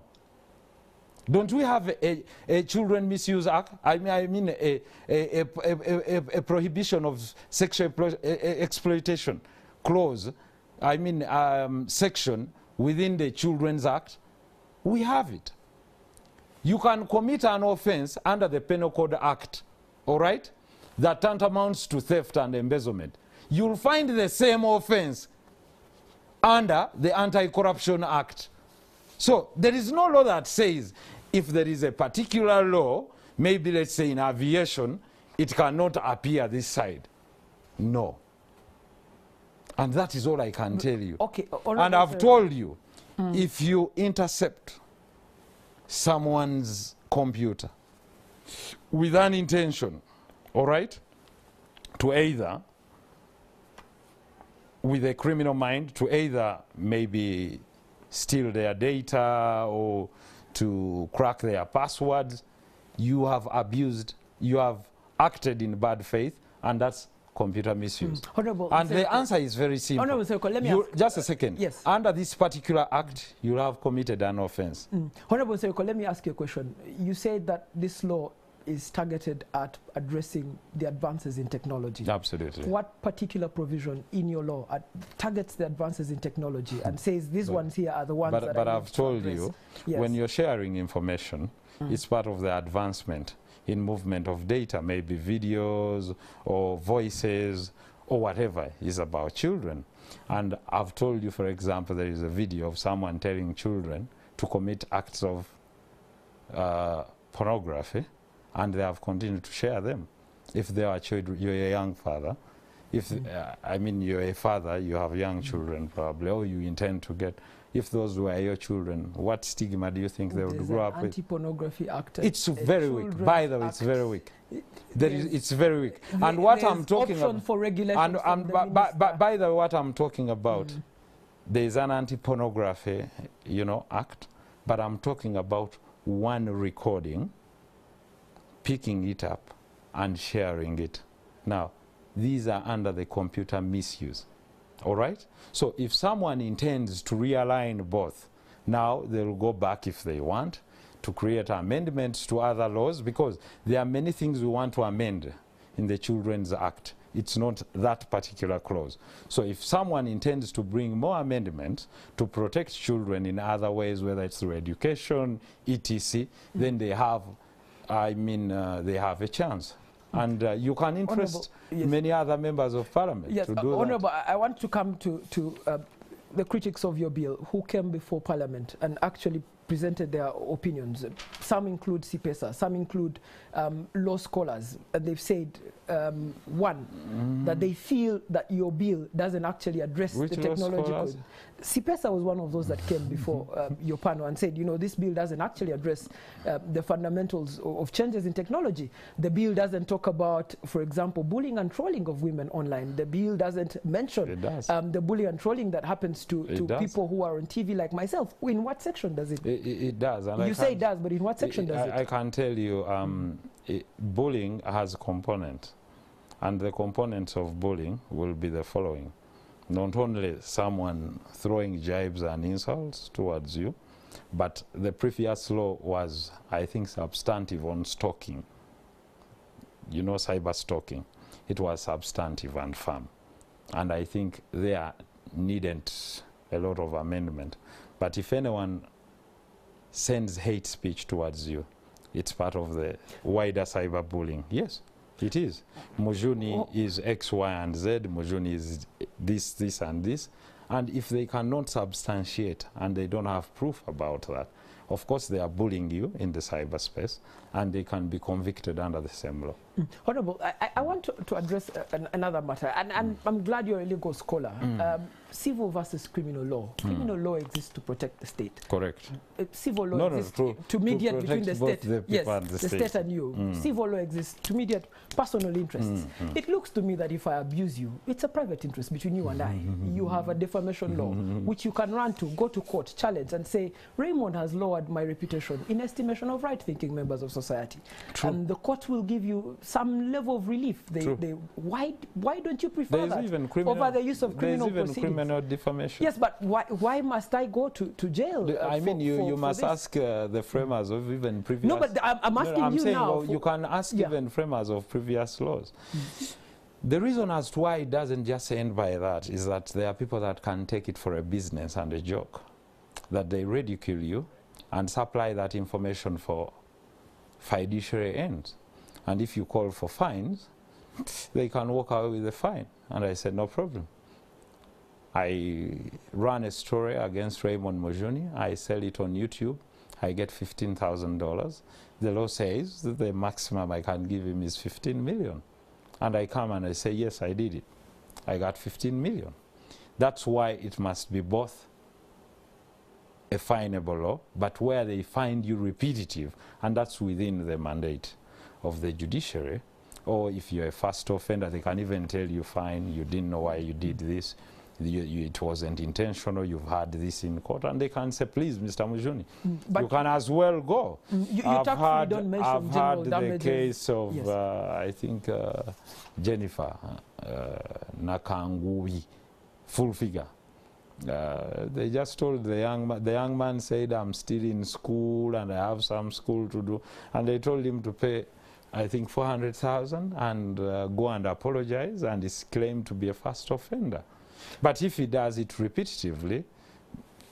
[SPEAKER 2] Don't we have a, a Children Misuse Act? I mean, I mean a, a, a, a, prohibition of sexual explo- exploitation clause, I mean um, section within the Children's Act. We have it. You can commit an offense under the Penal Code Act, all right, that tantamounts to theft and embezzlement. You'll find the same offense under the Anti-Corruption Act. So there is no law that says if there is a particular law, maybe let's say in aviation, it cannot appear this side. No. And that is all I can tell you.
[SPEAKER 1] Okay,
[SPEAKER 2] And I've told you, if you intercept someone's computer with an intention, all right, to either, with a criminal mind, to either maybe steal their data or to crack their passwords, you have abused, you have acted in bad faith, and that's computer misuse.
[SPEAKER 1] Honorable
[SPEAKER 2] And the answer is very simple.
[SPEAKER 1] Honorable let me
[SPEAKER 2] You-
[SPEAKER 1] ask-
[SPEAKER 2] just a second.
[SPEAKER 1] yes.
[SPEAKER 2] Under this particular act, you have committed an offense.
[SPEAKER 1] Mm. Honorable let me ask you a question. You said that this law is targeted at addressing the advances in technology.
[SPEAKER 2] Absolutely.
[SPEAKER 1] What particular provision in your law at, targets the advances in technology and says these
[SPEAKER 2] But-
[SPEAKER 1] ones here are the ones
[SPEAKER 2] But,
[SPEAKER 1] that
[SPEAKER 2] but I've
[SPEAKER 1] to
[SPEAKER 2] told
[SPEAKER 1] address?
[SPEAKER 2] you,
[SPEAKER 1] Yes.
[SPEAKER 2] when you're sharing information,
[SPEAKER 1] Mm.
[SPEAKER 2] it's part of the advancement in movement of data, maybe videos or voices or whatever is about children. And I've told you, for example, there is a video of someone telling children to commit acts of uh, pornography, and they have continued to share them. If they are children, you're a young father. If uh, I mean you're a father, you have young children probably, or you intend to get. If those were your children, what stigma do you think they would grow up with?
[SPEAKER 1] Anti-pornography act.
[SPEAKER 2] It's very weak. By the way, it's very weak. There is,
[SPEAKER 1] There's-
[SPEAKER 2] it's very weak.
[SPEAKER 1] the-
[SPEAKER 2] And what I'm talking about,
[SPEAKER 1] for regulation
[SPEAKER 2] and, and
[SPEAKER 1] the
[SPEAKER 2] by, by, by, by the way, what I'm talking about,
[SPEAKER 1] Mm.
[SPEAKER 2] there is an anti-pornography, you know, act, but I'm talking about one recording, picking it up, and sharing it. Now, these are under the computer misuse. All right? So if someone intends to realign both, now they'll go back if they want to create amendments to other laws because there are many things we want to amend in the Children's Act. It's not that particular clause. So if someone intends to bring more amendments to protect children in other ways, whether it's through education, etc., then they have, I mean, uh, they have a chance. And uh, you can interest
[SPEAKER 1] yes.
[SPEAKER 2] many other members of parliament
[SPEAKER 1] Yes,
[SPEAKER 2] to
[SPEAKER 1] uh,
[SPEAKER 2] do that.
[SPEAKER 1] Honourable, I I want to come to, to uh, the critics of your bill who came before Parliament and actually presented their opinions. Some include CIPESA, some include um, law scholars. And they've said, um, one, that they feel that your bill doesn't actually address
[SPEAKER 2] Which
[SPEAKER 1] the technological. CIPESA was one of those that came before um, your panel and said, you know, this bill doesn't actually address uh, the fundamentals of, of changes in technology. The bill doesn't talk about, for example, bullying and trolling of women online. The bill doesn't mention
[SPEAKER 2] does.
[SPEAKER 1] um, the bullying and trolling that happens to, to people who are on TV like myself. In what section does it?
[SPEAKER 2] It, it, it does. And I
[SPEAKER 1] you say it does, but in what section does
[SPEAKER 2] I,
[SPEAKER 1] it?
[SPEAKER 2] I can tell you, um, i- bullying has a component, and the components of bullying will be the following: not only someone throwing jibes and insults towards you, but the previous law was, I think, substantive on stalking. You know, cyber stalking. It was substantive and firm, and I think there needn't a lot of amendment. But if anyone sends hate speech towards you, it's part of the wider cyberbullying. Yes, it is. Mujuni
[SPEAKER 1] Oh.
[SPEAKER 2] is X, Y, and Z. Mujuni is this, this, and this. And if they cannot substantiate and they don't have proof about that, of course they are bullying you in the cyberspace and they can be convicted under the same law.
[SPEAKER 1] Mm. (laughs) Honorable, I, I- want to, to address uh, an, another matter, and, and
[SPEAKER 2] Mm.
[SPEAKER 1] I'm glad you're a legal scholar. Um, civil versus criminal law. Criminal law exists to protect the state.
[SPEAKER 2] Correct.
[SPEAKER 1] Uh, civil law
[SPEAKER 2] No,
[SPEAKER 1] exists
[SPEAKER 2] to-
[SPEAKER 1] to,
[SPEAKER 2] to
[SPEAKER 1] mediate between the state,
[SPEAKER 2] the
[SPEAKER 1] yes,
[SPEAKER 2] and the
[SPEAKER 1] the
[SPEAKER 2] state.
[SPEAKER 1] state and you.
[SPEAKER 2] Mm.
[SPEAKER 1] Civil law exists to mediate personal interests.
[SPEAKER 2] Mm, mm.
[SPEAKER 1] It looks to me that if I abuse you, it's a private interest between you and I. You have a defamation law, which you can run to, go to court, challenge, and say, Raymond has lowered my reputation in estimation of right-thinking members of society.
[SPEAKER 2] True.
[SPEAKER 1] And the court will give you some level of relief. They,
[SPEAKER 2] True.
[SPEAKER 1] they, why, why don't you prefer that
[SPEAKER 2] even criminal,
[SPEAKER 1] over the use of criminal
[SPEAKER 2] there's even
[SPEAKER 1] proceedings?
[SPEAKER 2] criminal defamation.
[SPEAKER 1] Yes, but why, why must I go to, to jail?
[SPEAKER 2] The-
[SPEAKER 1] uh,
[SPEAKER 2] I
[SPEAKER 1] for-
[SPEAKER 2] mean, you,
[SPEAKER 1] for-
[SPEAKER 2] you
[SPEAKER 1] for
[SPEAKER 2] must
[SPEAKER 1] this?
[SPEAKER 2] ask uh, the framers of even previous.
[SPEAKER 1] No, but I'm, I'm
[SPEAKER 2] No,
[SPEAKER 1] asking
[SPEAKER 2] I'm
[SPEAKER 1] you
[SPEAKER 2] saying,
[SPEAKER 1] now.
[SPEAKER 2] well, you can ask
[SPEAKER 1] Yeah.
[SPEAKER 2] even framers of previous laws. The reason as to why it doesn't just end by that is that there are people that can take it for a business and a joke, that they ridicule you and supply that information for fiduciary ends. And if you call for fines, they can walk away with a fine. And I said, no problem. I ran a story against Raymond Mujuni. I sell it on YouTube. I get $15,000. The law says that the maximum I can give him is 15 million. And I come and I say, yes, I did it. I got 15 million. That's why it must be both a finable law, but where they find you repetitive, and that's within the mandate of the judiciary. Or if you're a first offender, they can even tell you, fine, you didn't know why you did this, you, you, it wasn't intentional, you've had this in court, and they can say, please, Mr. Mujuni,
[SPEAKER 1] Mm, but
[SPEAKER 2] you can as well go.
[SPEAKER 1] Mm, you, you
[SPEAKER 2] I've had,
[SPEAKER 1] don't mention
[SPEAKER 2] I've had
[SPEAKER 1] damages.
[SPEAKER 2] the case of,
[SPEAKER 1] Yes.
[SPEAKER 2] uh, I think, uh, Jennifer uh, Nakangubi, full figure. Uh, they just told the young man, the young man said, I'm still in school and I have some school to do. And they told him to pay, I think, 400,000 and uh, go and apologize and is claimed to be a first offender. But if he does it repetitively,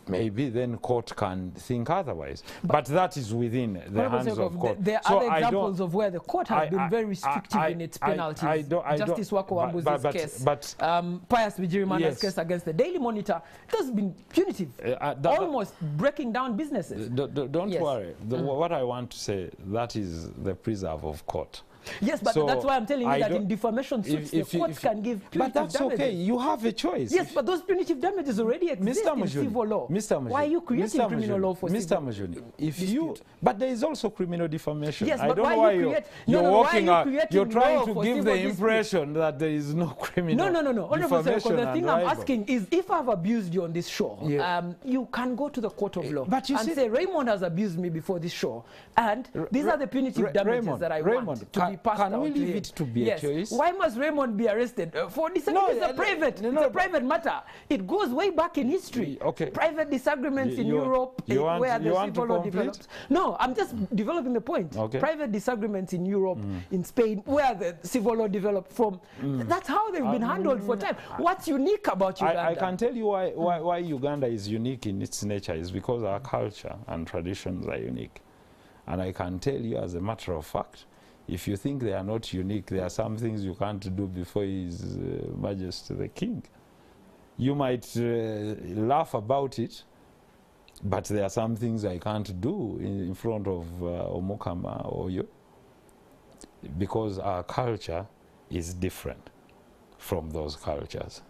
[SPEAKER 2] maybe then court can think otherwise. But, that is within the hands of court.
[SPEAKER 1] There,
[SPEAKER 2] So
[SPEAKER 1] are other examples of where the court has
[SPEAKER 2] I-
[SPEAKER 1] been
[SPEAKER 2] I-
[SPEAKER 1] very restrictive
[SPEAKER 2] I-
[SPEAKER 1] in its penalties.
[SPEAKER 2] I don't- I
[SPEAKER 1] Justice Wako
[SPEAKER 2] but-
[SPEAKER 1] Wambuzi's
[SPEAKER 2] but- but-
[SPEAKER 1] case,
[SPEAKER 2] but-
[SPEAKER 1] um, Pius Bigirimana's
[SPEAKER 2] Yes.
[SPEAKER 1] case against the Daily Monitor, it has been punitive,
[SPEAKER 2] Uh, uh, that-
[SPEAKER 1] almost breaking down businesses.
[SPEAKER 2] Don't
[SPEAKER 1] Yes.
[SPEAKER 2] worry. The,
[SPEAKER 1] Mm.
[SPEAKER 2] What I want to say, that is the preserve of court.
[SPEAKER 1] Yes, but
[SPEAKER 2] So,
[SPEAKER 1] that's why I'm telling you
[SPEAKER 2] I
[SPEAKER 1] that in defamation suits,
[SPEAKER 2] if
[SPEAKER 1] the
[SPEAKER 2] you-
[SPEAKER 1] court
[SPEAKER 2] if you-
[SPEAKER 1] can give
[SPEAKER 2] But that's
[SPEAKER 1] damages.
[SPEAKER 2] okay. You have a choice.
[SPEAKER 1] Yes, but those punitive damages already exist
[SPEAKER 2] Mr.
[SPEAKER 1] in
[SPEAKER 2] Mujuni,
[SPEAKER 1] civil law.
[SPEAKER 2] Mr. Mujuni,
[SPEAKER 1] Why are you creating
[SPEAKER 2] Mr.
[SPEAKER 1] criminal
[SPEAKER 2] Mujuni,
[SPEAKER 1] law for
[SPEAKER 2] Mr. Mujuni, if you, but there is also criminal defamation.
[SPEAKER 1] Yes,
[SPEAKER 2] I
[SPEAKER 1] but
[SPEAKER 2] don't
[SPEAKER 1] why
[SPEAKER 2] know why
[SPEAKER 1] you
[SPEAKER 2] you're,
[SPEAKER 1] create-
[SPEAKER 2] you're
[SPEAKER 1] no, no, why are
[SPEAKER 2] walking
[SPEAKER 1] you
[SPEAKER 2] out.
[SPEAKER 1] creating
[SPEAKER 2] You're trying to give the
[SPEAKER 1] dispute?
[SPEAKER 2] impression that there is no criminal
[SPEAKER 1] No, no, no, no. Honorable Nsereko, the thing I'm asking is if I've abused you on this show, um, you can go to the court of law
[SPEAKER 2] but you
[SPEAKER 1] and say Raymond has abused me before this show, and these are the punitive damages that I want to be passed
[SPEAKER 2] can we leave it to be a choice?
[SPEAKER 1] Why must Raymond be arrested uh, for this?
[SPEAKER 2] No,
[SPEAKER 1] it's a private,
[SPEAKER 2] no,
[SPEAKER 1] it's a private matter. It goes way back in history.
[SPEAKER 2] Okay.
[SPEAKER 1] Private disagreements
[SPEAKER 2] You-
[SPEAKER 1] in
[SPEAKER 2] you-
[SPEAKER 1] Europe
[SPEAKER 2] you want-
[SPEAKER 1] where
[SPEAKER 2] you
[SPEAKER 1] the
[SPEAKER 2] want to
[SPEAKER 1] civil law developed. No, I'm just developing the point.
[SPEAKER 2] Okay.
[SPEAKER 1] Private disagreements in Europe, in Spain, where the civil law developed from. That's how they've been handled for time. What's unique about Uganda?
[SPEAKER 2] I, I can tell you why, why, why Uganda is unique in its nature is because our culture and traditions are unique. And I can tell you as a matter of fact, if you think they are not unique, there are some things you can't do before His uh, Majesty the King. You might uh, laugh about it, but there are some things I can't do in, in front of uh, Omukama or you because our culture is different from those cultures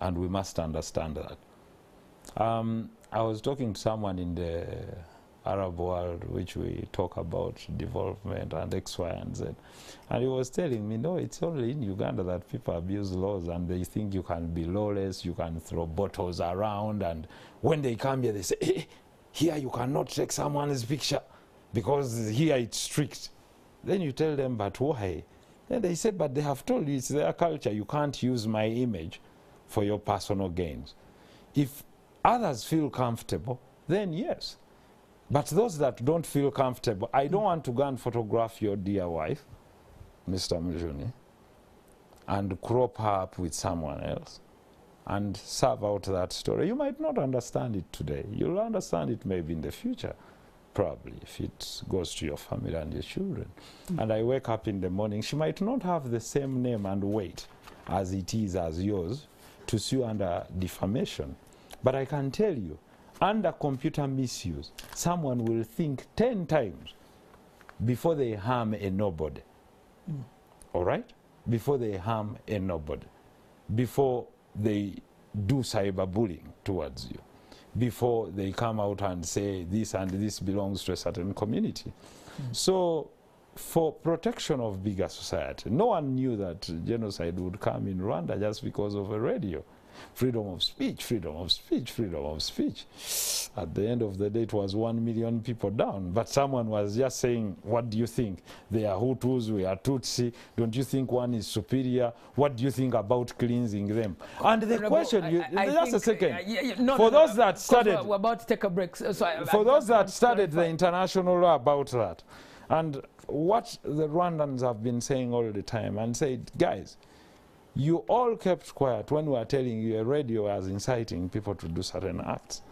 [SPEAKER 2] and we must understand that. Um, I was talking to someone in the Arab world, which we talk about development and X, Y, and Z, and he was telling me, no, it's only in Uganda that people abuse laws and they think you can be lawless, you can throw bottles around, and when they come here, they say, hey, here you cannot take someone's picture because here it's strict. Then you tell them, but why? And they said, but they have told you it's their culture, you can't use my image for your personal gains. If others feel comfortable, then yes. But those that don't feel comfortable, I don't want to go and photograph your dear wife, Mr. Mujuni, and crop her up with someone else and serve out that story. You might not understand it today. You'll understand it maybe in the future, probably, if it goes to your family and your children. Mm. And I wake up in the morning, she might not have the same name and weight as it is as yours to sue under defamation. But I can tell you, under computer misuse, someone will think 10 times before they harm a nobody. Hmm. All right? Before they harm a nobody. Before they do cyberbullying towards you. Before they come out and say this and this belongs to a certain community. Hmm. So, for protection of bigger society, no one knew that genocide would come in Rwanda just because of a radio. Freedom of speech, freedom of speech, freedom of speech. At the end of the day, it was one million people down. But someone was just saying, What do you think? They are Hutus, we are Tutsi. Don't you think one is superior? What do you think about cleansing them? And the
[SPEAKER 1] Honorable,
[SPEAKER 2] question, you,
[SPEAKER 1] I- I
[SPEAKER 2] just a second.
[SPEAKER 1] uh, yeah, yeah, no,
[SPEAKER 2] For
[SPEAKER 1] no, no,
[SPEAKER 2] those that
[SPEAKER 1] 'cause
[SPEAKER 2] started-
[SPEAKER 1] We're, about to take a break. So, so I-
[SPEAKER 2] for
[SPEAKER 1] I
[SPEAKER 2] those that studied the international law about that, and what the Rwandans have been saying all the time, and said, guys, you all kept quiet when we were telling you a radio was inciting people to do certain acts.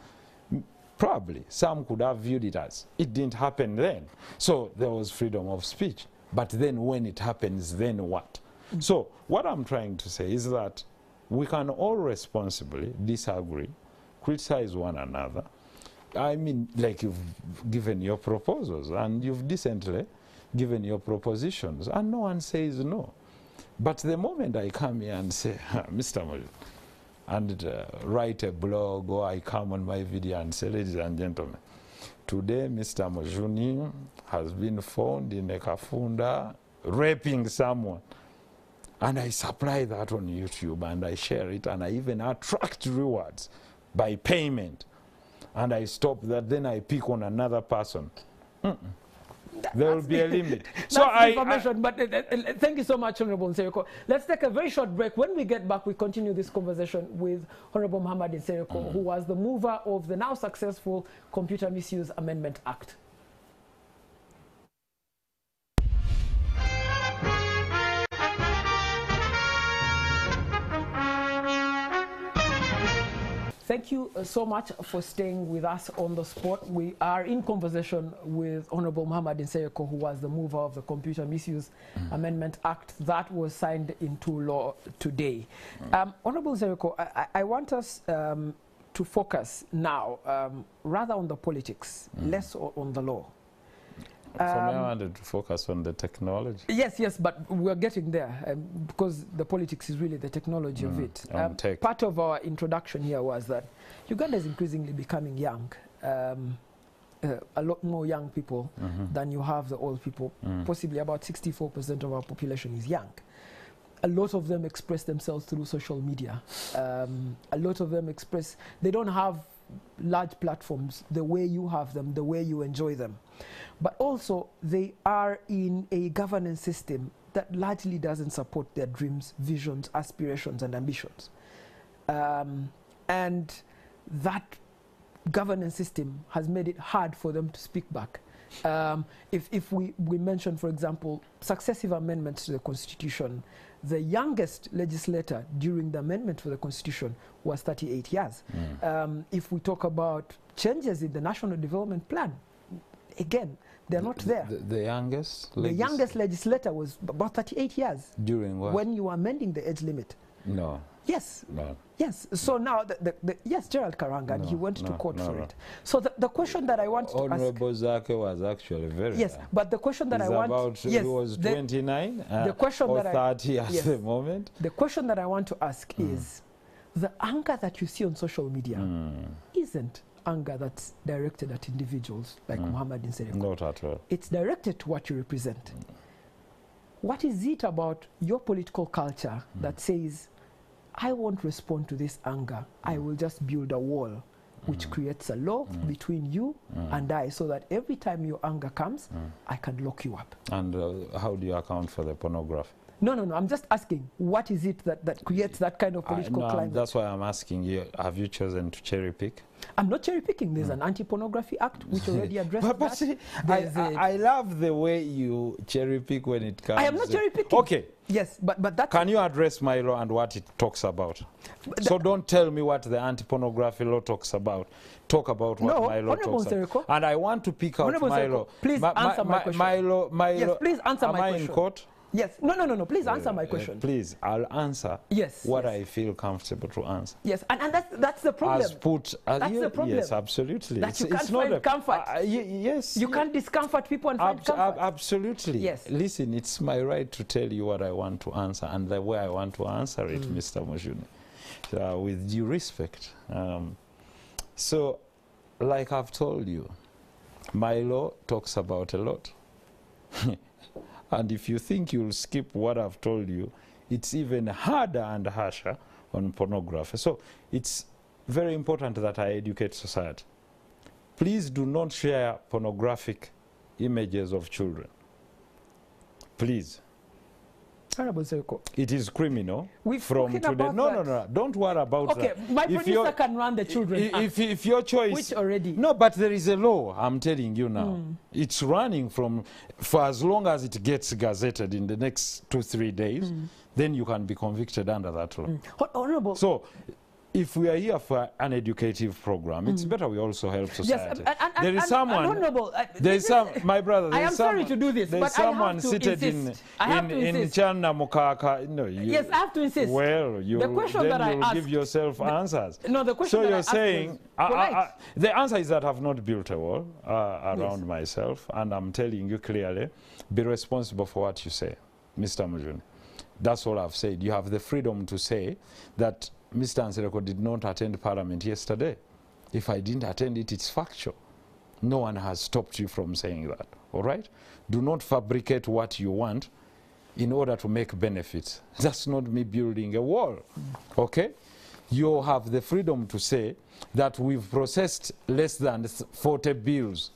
[SPEAKER 2] Probably some could have viewed it as it didn't happen then, so there was freedom of speech. But then when it happens, then what? Mm. So what I'm trying to say is that we can all responsibly disagree, criticize one another, I mean, like you've given your proposals and you've decently given your propositions, and no one says no. But the moment I come here and say, (laughs) Mr. Mul, and uh, write a blog, or I come on my video and say, ladies and gentlemen, today Mr. Mojuni has been found in a kafunda raping someone. And I supply that on YouTube and I share it and I even attract rewards by payment and I stop that, then I pick on another person. There will be a limit. (laughs) so I, I,
[SPEAKER 1] information, but uh, uh, uh, thank you so much, Honorable Nsereko. Let's take a very short break. When we get back, we continue this conversation with Honorable Muhammad Nsereko, who was the mover of the now successful Computer Misuse Amendment Act. Thank you uh, so much for staying with us on the spot. We are in conversation with Honorable Muhammad Nsereko, who was the mover of the Computer Misuse Amendment Act that was signed into law today. Um, Honorable Nsereko, I, I- want us um, to focus now um, rather on the politics, less on the law.
[SPEAKER 2] For me, I
[SPEAKER 1] Um,
[SPEAKER 2] wanted to focus on the technology.
[SPEAKER 1] Yes, yes, but we're getting there um, because the politics is really the technology of
[SPEAKER 2] Mm,
[SPEAKER 1] it.
[SPEAKER 2] on tech.
[SPEAKER 1] Part of our introduction here was that Uganda is increasingly becoming young. Um, uh, a lot more young people
[SPEAKER 2] Mhm.
[SPEAKER 1] than you have the old people.
[SPEAKER 2] Mm.
[SPEAKER 1] Possibly about 64% of our population is young. A lot of them express themselves through social media. Um, a lot of them express, they don't have large platforms the way you have them, the way you enjoy them. But also, they are in a governance system that largely doesn't support their dreams, visions, aspirations, and ambitions. Um, and that governance system has made it hard for them to speak back. Um, if if we, we mention, for example, successive amendments to the Constitution, the youngest legislator during the amendment for the Constitution was 38 years.
[SPEAKER 2] Mm.
[SPEAKER 1] Um, if we talk about changes in the National Development Plan, again, they're not there.
[SPEAKER 2] The, the youngest?
[SPEAKER 1] The youngest legislator was about 38 years
[SPEAKER 2] During what?
[SPEAKER 1] when you were amending the age limit.
[SPEAKER 2] no,
[SPEAKER 1] Yes,
[SPEAKER 2] no.
[SPEAKER 1] yes. So now, the, the, the, yes, Gerald Karuhanga, and he
[SPEAKER 2] No,
[SPEAKER 1] went to court
[SPEAKER 2] no,
[SPEAKER 1] for
[SPEAKER 2] no.
[SPEAKER 1] it. So the, the question that I want to ask,
[SPEAKER 2] Honorable Zaake was actually very
[SPEAKER 1] yes,
[SPEAKER 2] young.
[SPEAKER 1] but the question that I want,
[SPEAKER 2] about,
[SPEAKER 1] yes,
[SPEAKER 2] he was
[SPEAKER 1] the,
[SPEAKER 2] 29 uh,
[SPEAKER 1] the question
[SPEAKER 2] or
[SPEAKER 1] that I-
[SPEAKER 2] 30 at
[SPEAKER 1] yes.
[SPEAKER 2] the moment.
[SPEAKER 1] the question that I want to ask
[SPEAKER 2] Mm.
[SPEAKER 1] is, the anger that you see on social media
[SPEAKER 2] Mm,
[SPEAKER 1] isn't anger that's directed at individuals like
[SPEAKER 2] Mm.
[SPEAKER 1] Muhammad Nsereko.
[SPEAKER 2] not at all.
[SPEAKER 1] It's directed to what you represent. What is it about your political culture
[SPEAKER 2] Mm.
[SPEAKER 1] that says, I won't respond to this anger, I will just build a wall which
[SPEAKER 2] Mm.
[SPEAKER 1] creates a law
[SPEAKER 2] Mm.
[SPEAKER 1] between you
[SPEAKER 2] Mm.
[SPEAKER 1] and I so that every time your anger comes,
[SPEAKER 2] Mm.
[SPEAKER 1] I can lock you up?
[SPEAKER 2] And uh, how do you account for the pornography?
[SPEAKER 1] No, no, no. I'm just asking, what is it that, that creates that kind of
[SPEAKER 2] I-
[SPEAKER 1] political
[SPEAKER 2] no, I'm-
[SPEAKER 1] climate?
[SPEAKER 2] that's why I'm asking you. Have you chosen to cherry pick?
[SPEAKER 1] I'm not cherry picking. There's
[SPEAKER 2] Mm.
[SPEAKER 1] an anti pornography act which (laughs) already addressed
[SPEAKER 2] But, but
[SPEAKER 1] that.
[SPEAKER 2] see, I, I, I love the way you cherry pick when it comes.
[SPEAKER 1] I am not cherry picking.
[SPEAKER 2] Okay,
[SPEAKER 1] Yes, but, but that's.
[SPEAKER 2] can you address my law and what it talks about? So don't tell me what the anti-pornography law talks about. Talk about what
[SPEAKER 1] no,
[SPEAKER 2] my law talks about. And I want to pick out
[SPEAKER 1] Honorable
[SPEAKER 2] my law.
[SPEAKER 1] please
[SPEAKER 2] my,
[SPEAKER 1] answer my
[SPEAKER 2] my,
[SPEAKER 1] question.
[SPEAKER 2] My law, my
[SPEAKER 1] Yes,
[SPEAKER 2] law.
[SPEAKER 1] please answer
[SPEAKER 2] Am
[SPEAKER 1] my
[SPEAKER 2] I in court?
[SPEAKER 1] Yes. No, no, no, no. Please answer my
[SPEAKER 2] Uh, uh,
[SPEAKER 1] question.
[SPEAKER 2] please, I'll answer
[SPEAKER 1] Yes.
[SPEAKER 2] what
[SPEAKER 1] yes.
[SPEAKER 2] I feel comfortable to answer.
[SPEAKER 1] Yes, and, and that's that's the problem.
[SPEAKER 2] As put, uh,
[SPEAKER 1] That's the problem.
[SPEAKER 2] Yes, absolutely.
[SPEAKER 1] That
[SPEAKER 2] it's,
[SPEAKER 1] you can't
[SPEAKER 2] not
[SPEAKER 1] find
[SPEAKER 2] a,
[SPEAKER 1] comfort.
[SPEAKER 2] Uh, yes.
[SPEAKER 1] you
[SPEAKER 2] ye-
[SPEAKER 1] can't discomfort people and find comfort.
[SPEAKER 2] ab- absolutely.
[SPEAKER 1] Yes.
[SPEAKER 2] Listen, it's my right to tell you what I want to answer and the way I want to answer it,
[SPEAKER 1] Mm.
[SPEAKER 2] Mr. Mujuni, uh, with due respect. Um, so, like I've told you, my law talks about a lot. (laughs) and if you think you'll skip what I've told you, it's even harder and harsher on pornography. So, it's very important that I educate society. Please do not share pornographic images of children. Please.
[SPEAKER 1] Honorable Zeko.
[SPEAKER 2] It is criminal
[SPEAKER 1] we've
[SPEAKER 2] from today.
[SPEAKER 1] about
[SPEAKER 2] No,
[SPEAKER 1] that.
[SPEAKER 2] no, no. Don't worry about
[SPEAKER 1] Okay,
[SPEAKER 2] that.
[SPEAKER 1] Okay, my
[SPEAKER 2] If
[SPEAKER 1] producer can run the children If,
[SPEAKER 2] If, if your choice.
[SPEAKER 1] which already.
[SPEAKER 2] No, but there is a law, I'm telling you now.
[SPEAKER 1] Mm.
[SPEAKER 2] It's running from, for as long as it gets gazetted in the next two, three days,
[SPEAKER 1] Mm.
[SPEAKER 2] then you can be convicted under that law.
[SPEAKER 1] Mm. Honorable.
[SPEAKER 2] So, if we are here for an educative program, it's
[SPEAKER 1] Mm.
[SPEAKER 2] better we also help
[SPEAKER 1] yes,
[SPEAKER 2] society.
[SPEAKER 1] and, and,
[SPEAKER 2] There is
[SPEAKER 1] and-
[SPEAKER 2] someone- There some, my brother.
[SPEAKER 1] I am
[SPEAKER 2] is
[SPEAKER 1] sorry
[SPEAKER 2] someone,
[SPEAKER 1] to do this,
[SPEAKER 2] There
[SPEAKER 1] but
[SPEAKER 2] is
[SPEAKER 1] I
[SPEAKER 2] someone
[SPEAKER 1] have to
[SPEAKER 2] seated
[SPEAKER 1] insist.
[SPEAKER 2] in in, in. Chana Mukaka. No, you,
[SPEAKER 1] Yes, I have to insist.
[SPEAKER 2] Well, you
[SPEAKER 1] question
[SPEAKER 2] then
[SPEAKER 1] that I asked-
[SPEAKER 2] give yourself answers.
[SPEAKER 1] no, the question
[SPEAKER 2] So you're saying I- I- the answer is that I've not built a wall uh, around
[SPEAKER 1] Yes.
[SPEAKER 2] myself, and I'm telling you clearly, be responsible for what you say, Mr. Mujuni. That's all I've said. You have the freedom to say that Mr. Nsereko did not attend Parliament yesterday. If I didn't attend it, it's factual. No one has stopped you from saying that. All right? Do not fabricate what you want in order to make benefits. (laughs) That's not me building a wall. Okay? You have the freedom to say that we've processed less than 40 bills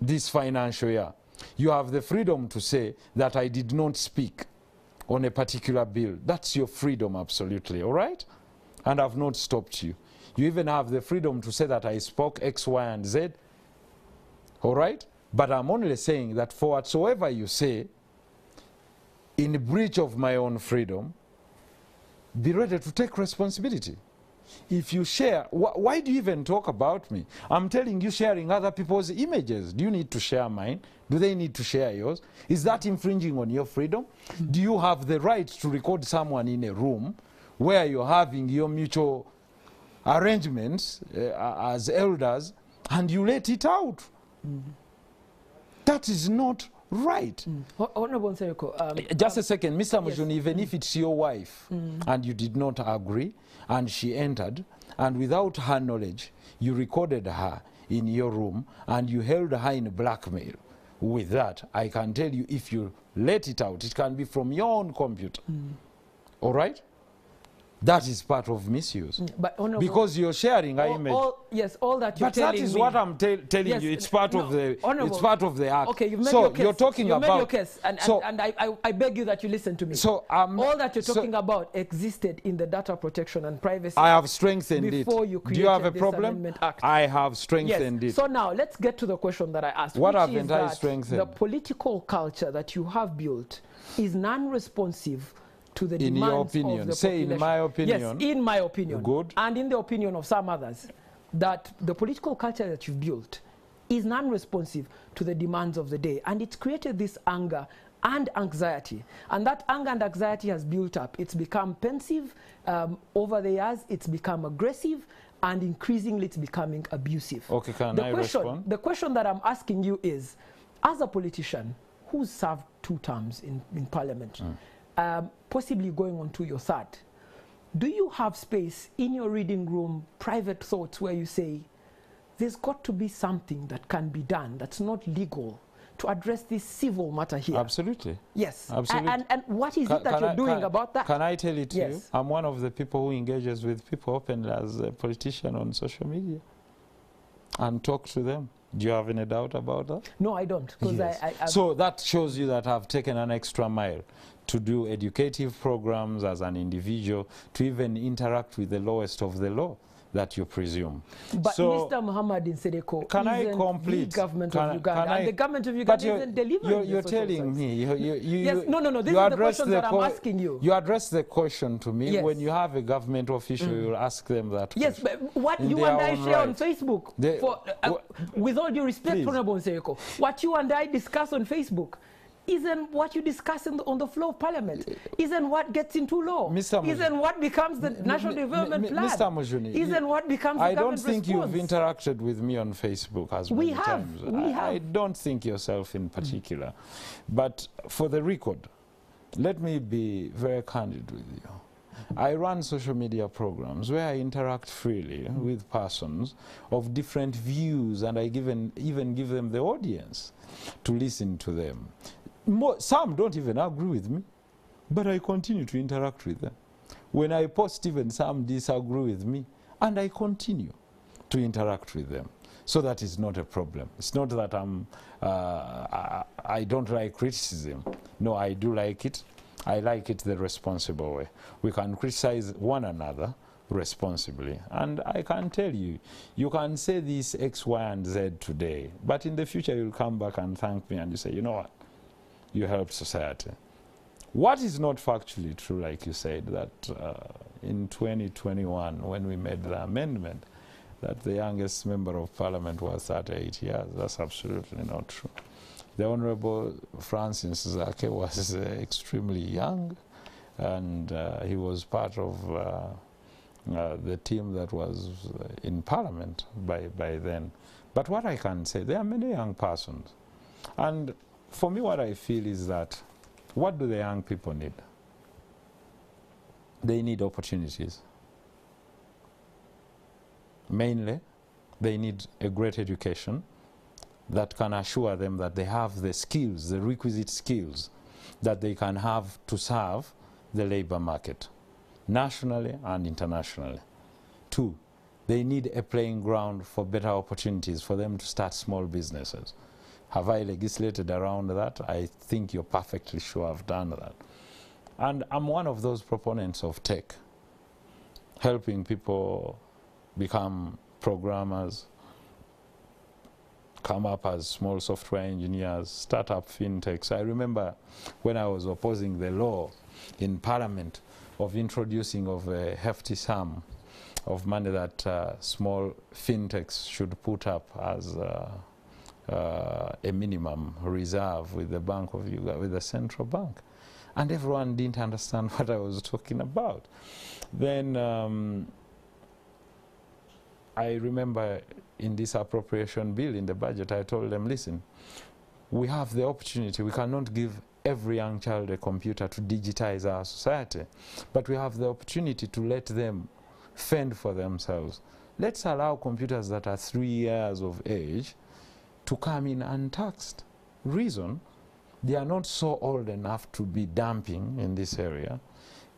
[SPEAKER 2] this financial year. You have the freedom to say that I did not speak on a particular bill. That's your freedom, absolutely, all right? And I've not stopped you. You even have the freedom to say that I spoke X, Y, and Z, all right? But I'm only saying that for whatsoever you say, in breach of my own freedom, be ready to take responsibility. If you share, wh- why do you even talk about me? I'm telling you, sharing other people's images. Do you need to share mine? Do they need to share yours? Is that infringing on your freedom? Do you have the right to record someone in a room where you're having your mutual arrangements uh, as elders and you let it out? That is not right.
[SPEAKER 1] Mm. Honorable Nsereko, um,
[SPEAKER 2] Just a second, Mr.
[SPEAKER 1] yes.
[SPEAKER 2] Mujuni, even if it's your wife and you did not agree and she entered, and without her knowledge, you recorded her in your room and you held her in blackmail. With that, I can tell you if you let it out, it can be from your own computer. Mm. All right? That is part of misuse.
[SPEAKER 1] but Honorable,
[SPEAKER 2] Because you're sharing
[SPEAKER 1] all, an
[SPEAKER 2] image.
[SPEAKER 1] all- yes, all that you're
[SPEAKER 2] But
[SPEAKER 1] telling But that
[SPEAKER 2] is
[SPEAKER 1] me.
[SPEAKER 2] what I'm te telling
[SPEAKER 1] Yes,
[SPEAKER 2] you. It's part
[SPEAKER 1] no,
[SPEAKER 2] of the. It's part of the act.
[SPEAKER 1] Okay, you've made
[SPEAKER 2] so
[SPEAKER 1] your case.
[SPEAKER 2] you're talking
[SPEAKER 1] you've
[SPEAKER 2] about.
[SPEAKER 1] made your case, and, and,
[SPEAKER 2] so
[SPEAKER 1] and I, I, I beg you that you listen to me.
[SPEAKER 2] so um,
[SPEAKER 1] all that you're talking so about existed in the Data Protection and Privacy
[SPEAKER 2] I have strengthened
[SPEAKER 1] before
[SPEAKER 2] it.
[SPEAKER 1] you created
[SPEAKER 2] Do you have a problem?
[SPEAKER 1] Act.
[SPEAKER 2] I have strengthened Yes. it.
[SPEAKER 1] So now let's get to the question that I asked.
[SPEAKER 2] What haven't I strengthened?
[SPEAKER 1] The political culture that you have built is non-responsive to the
[SPEAKER 2] In your opinion.
[SPEAKER 1] of the
[SPEAKER 2] Say in my opinion.
[SPEAKER 1] Yes, in my opinion.
[SPEAKER 2] Good.
[SPEAKER 1] And in the opinion of some others, that the political culture that you've built is non-responsive to the demands of the day, and it's created this anger and anxiety. And that anger and anxiety has built up. It's become pensive um, over the years. It's become aggressive, and increasingly, it's becoming abusive.
[SPEAKER 2] Okay, can
[SPEAKER 1] the
[SPEAKER 2] I
[SPEAKER 1] question,
[SPEAKER 2] respond?
[SPEAKER 1] The question that I'm asking you is, as a politician who's served two terms in, in Parliament, um, possibly going on to your third, do you have space in your reading room, private thoughts, where you say, there's got to be something that can be done that's not legal to address this civil matter here?
[SPEAKER 2] Absolutely.
[SPEAKER 1] Yes.
[SPEAKER 2] Absolutely.
[SPEAKER 1] And, and what is
[SPEAKER 2] Ca-
[SPEAKER 1] it that you're
[SPEAKER 2] I-
[SPEAKER 1] doing
[SPEAKER 2] can-
[SPEAKER 1] about that?
[SPEAKER 2] Can I tell it to you?
[SPEAKER 1] Yes.
[SPEAKER 2] I'm one of the people who engages with people openly as a politician on social media and talk to them. Do you have any doubt about that?
[SPEAKER 1] no, I don't.
[SPEAKER 2] Yes.
[SPEAKER 1] I, I,
[SPEAKER 2] so that shows you that I've taken an extra mile to do educative programs as an individual, to even interact with the lowest of the law that you presume.
[SPEAKER 1] But
[SPEAKER 2] so,
[SPEAKER 1] Mr. Muhammad Nsereko
[SPEAKER 2] Can I complete?
[SPEAKER 1] the government
[SPEAKER 2] Can
[SPEAKER 1] of Uganda,
[SPEAKER 2] I-
[SPEAKER 1] and the government of Uganda
[SPEAKER 2] you're,
[SPEAKER 1] isn't delivering
[SPEAKER 2] you're, you're telling me, you, you, you,
[SPEAKER 1] Yes, no, no, no, this
[SPEAKER 2] you
[SPEAKER 1] is the question that I'm asking you.
[SPEAKER 2] You address the question to me
[SPEAKER 1] Yes.
[SPEAKER 2] when you have a government official, you'll ask them that
[SPEAKER 1] Yes,
[SPEAKER 2] question.
[SPEAKER 1] but what you and I share on. Facebook,
[SPEAKER 2] They-
[SPEAKER 1] for, uh, with all due respect, Honorable Nsereko, what you and I discuss on Facebook isn't what you discuss in the, on the floor of Parliament, eh, eh. isn't what gets into law,
[SPEAKER 2] Mr. Mujuni.
[SPEAKER 1] isn't what becomes the National Development
[SPEAKER 2] m-
[SPEAKER 1] Plan,
[SPEAKER 2] Mr. Mujuni,
[SPEAKER 1] isn't what becomes the
[SPEAKER 2] I don't think
[SPEAKER 1] response.
[SPEAKER 2] you've interacted with me on Facebook as
[SPEAKER 1] We
[SPEAKER 2] many
[SPEAKER 1] have,
[SPEAKER 2] times.
[SPEAKER 1] we
[SPEAKER 2] I,
[SPEAKER 1] have.
[SPEAKER 2] I don't think yourself in particular. But for the record, let me be very candid with you. I run social media programs where I interact freely with persons of different views and I give an, even give them the audience to listen to them. Some don't even agree with me, but I continue to interact with them. When I post, even some disagree with me, and I continue to interact with them. So that is not a problem. It's not that I'm, uh, I, I don't like criticism. No, I do like it. I like it the responsible way. We can criticize one another responsibly. And I can tell you, you can say this X, Y, and Z today, but in the future you'll come back and thank me and you say, you know what? You help society. What is not factually true, like you said, that uh, in 2021, when we made the amendment, that the youngest member of parliament was 38 years. That's absolutely not true. The Honorable Francis Zaake (laughs) was uh, extremely young, and uh, he was part of uh, uh, the team that was uh, in parliament by, by then. But what I can say, there are many young persons. And for me, what I feel is that what do the young people need? They need opportunities. Mainly, they need a great education that can assure them that they have the skills, the requisite skills that they can have to serve the labor market, nationally and internationally. Two, they need a playing ground for better opportunities for them to start small businesses. Have I legislated around that? I think you're perfectly sure I've done that. And I'm one of those proponents of tech, helping people become programmers, come up as small software engineers, start up fintechs. I remember when I was opposing the law in Parliament of introducing of a hefty sum of money that uh, small fintechs should put up as uh, uh, a minimum reserve with the Bank of Uganda, with the central bank. And everyone didn't understand (laughs) what I was talking about. Then um, I remember in this appropriation bill in the budget, I told them, listen, we have the opportunity, we cannot give every young child a computer to digitize our society, but we have the opportunity to let them fend for themselves. Let's allow computers that are three years of age to come in untaxed. Reason, they are not so old enough to be dumping in this area,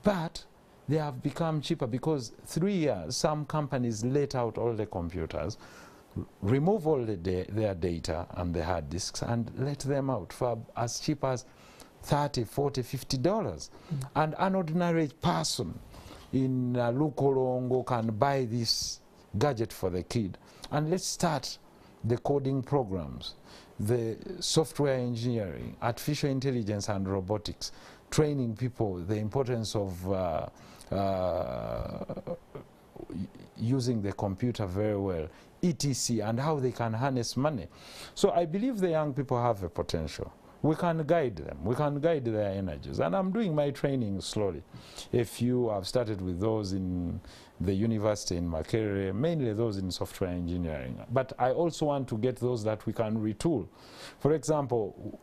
[SPEAKER 2] but they have become cheaper because three years, some companies let out all the computers, remove all the da- their data and the hard disks and let them out for as cheap as 30, 40, 50 dollars. And an ordinary person in uh, Lukolongo can buy this gadget for the kid. And let's start the coding programs, the software engineering, artificial intelligence and robotics, training people the importance of uh, uh, using the computer very well, etc., and how they can harness money. So I believe the young people have a potential. We can guide them, we can guide their energies. And I'm doing my training slowly. A few have started with those in the university in Makerere, mainly those in software engineering. But I also want to get those that we can retool. For example,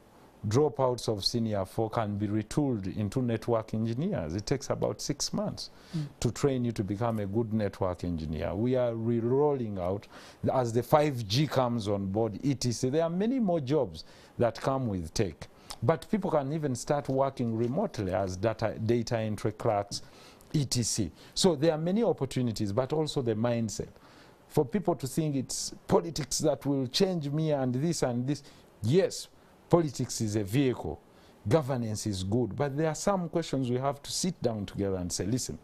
[SPEAKER 2] dropouts of senior four can be retooled into network engineers. It takes about six months mm. to train you to become a good network engineer. We are re-rolling out as the 5G comes on board, etc. There are many more jobs that come with tech. But people can even start working remotely as data, data entry clerks, etc. So there are many opportunities, but also the mindset. For people to think it's politics that will change me and this and this. Yes, politics is a vehicle. Governance is good. But there are some questions we have to sit down together and say, listen,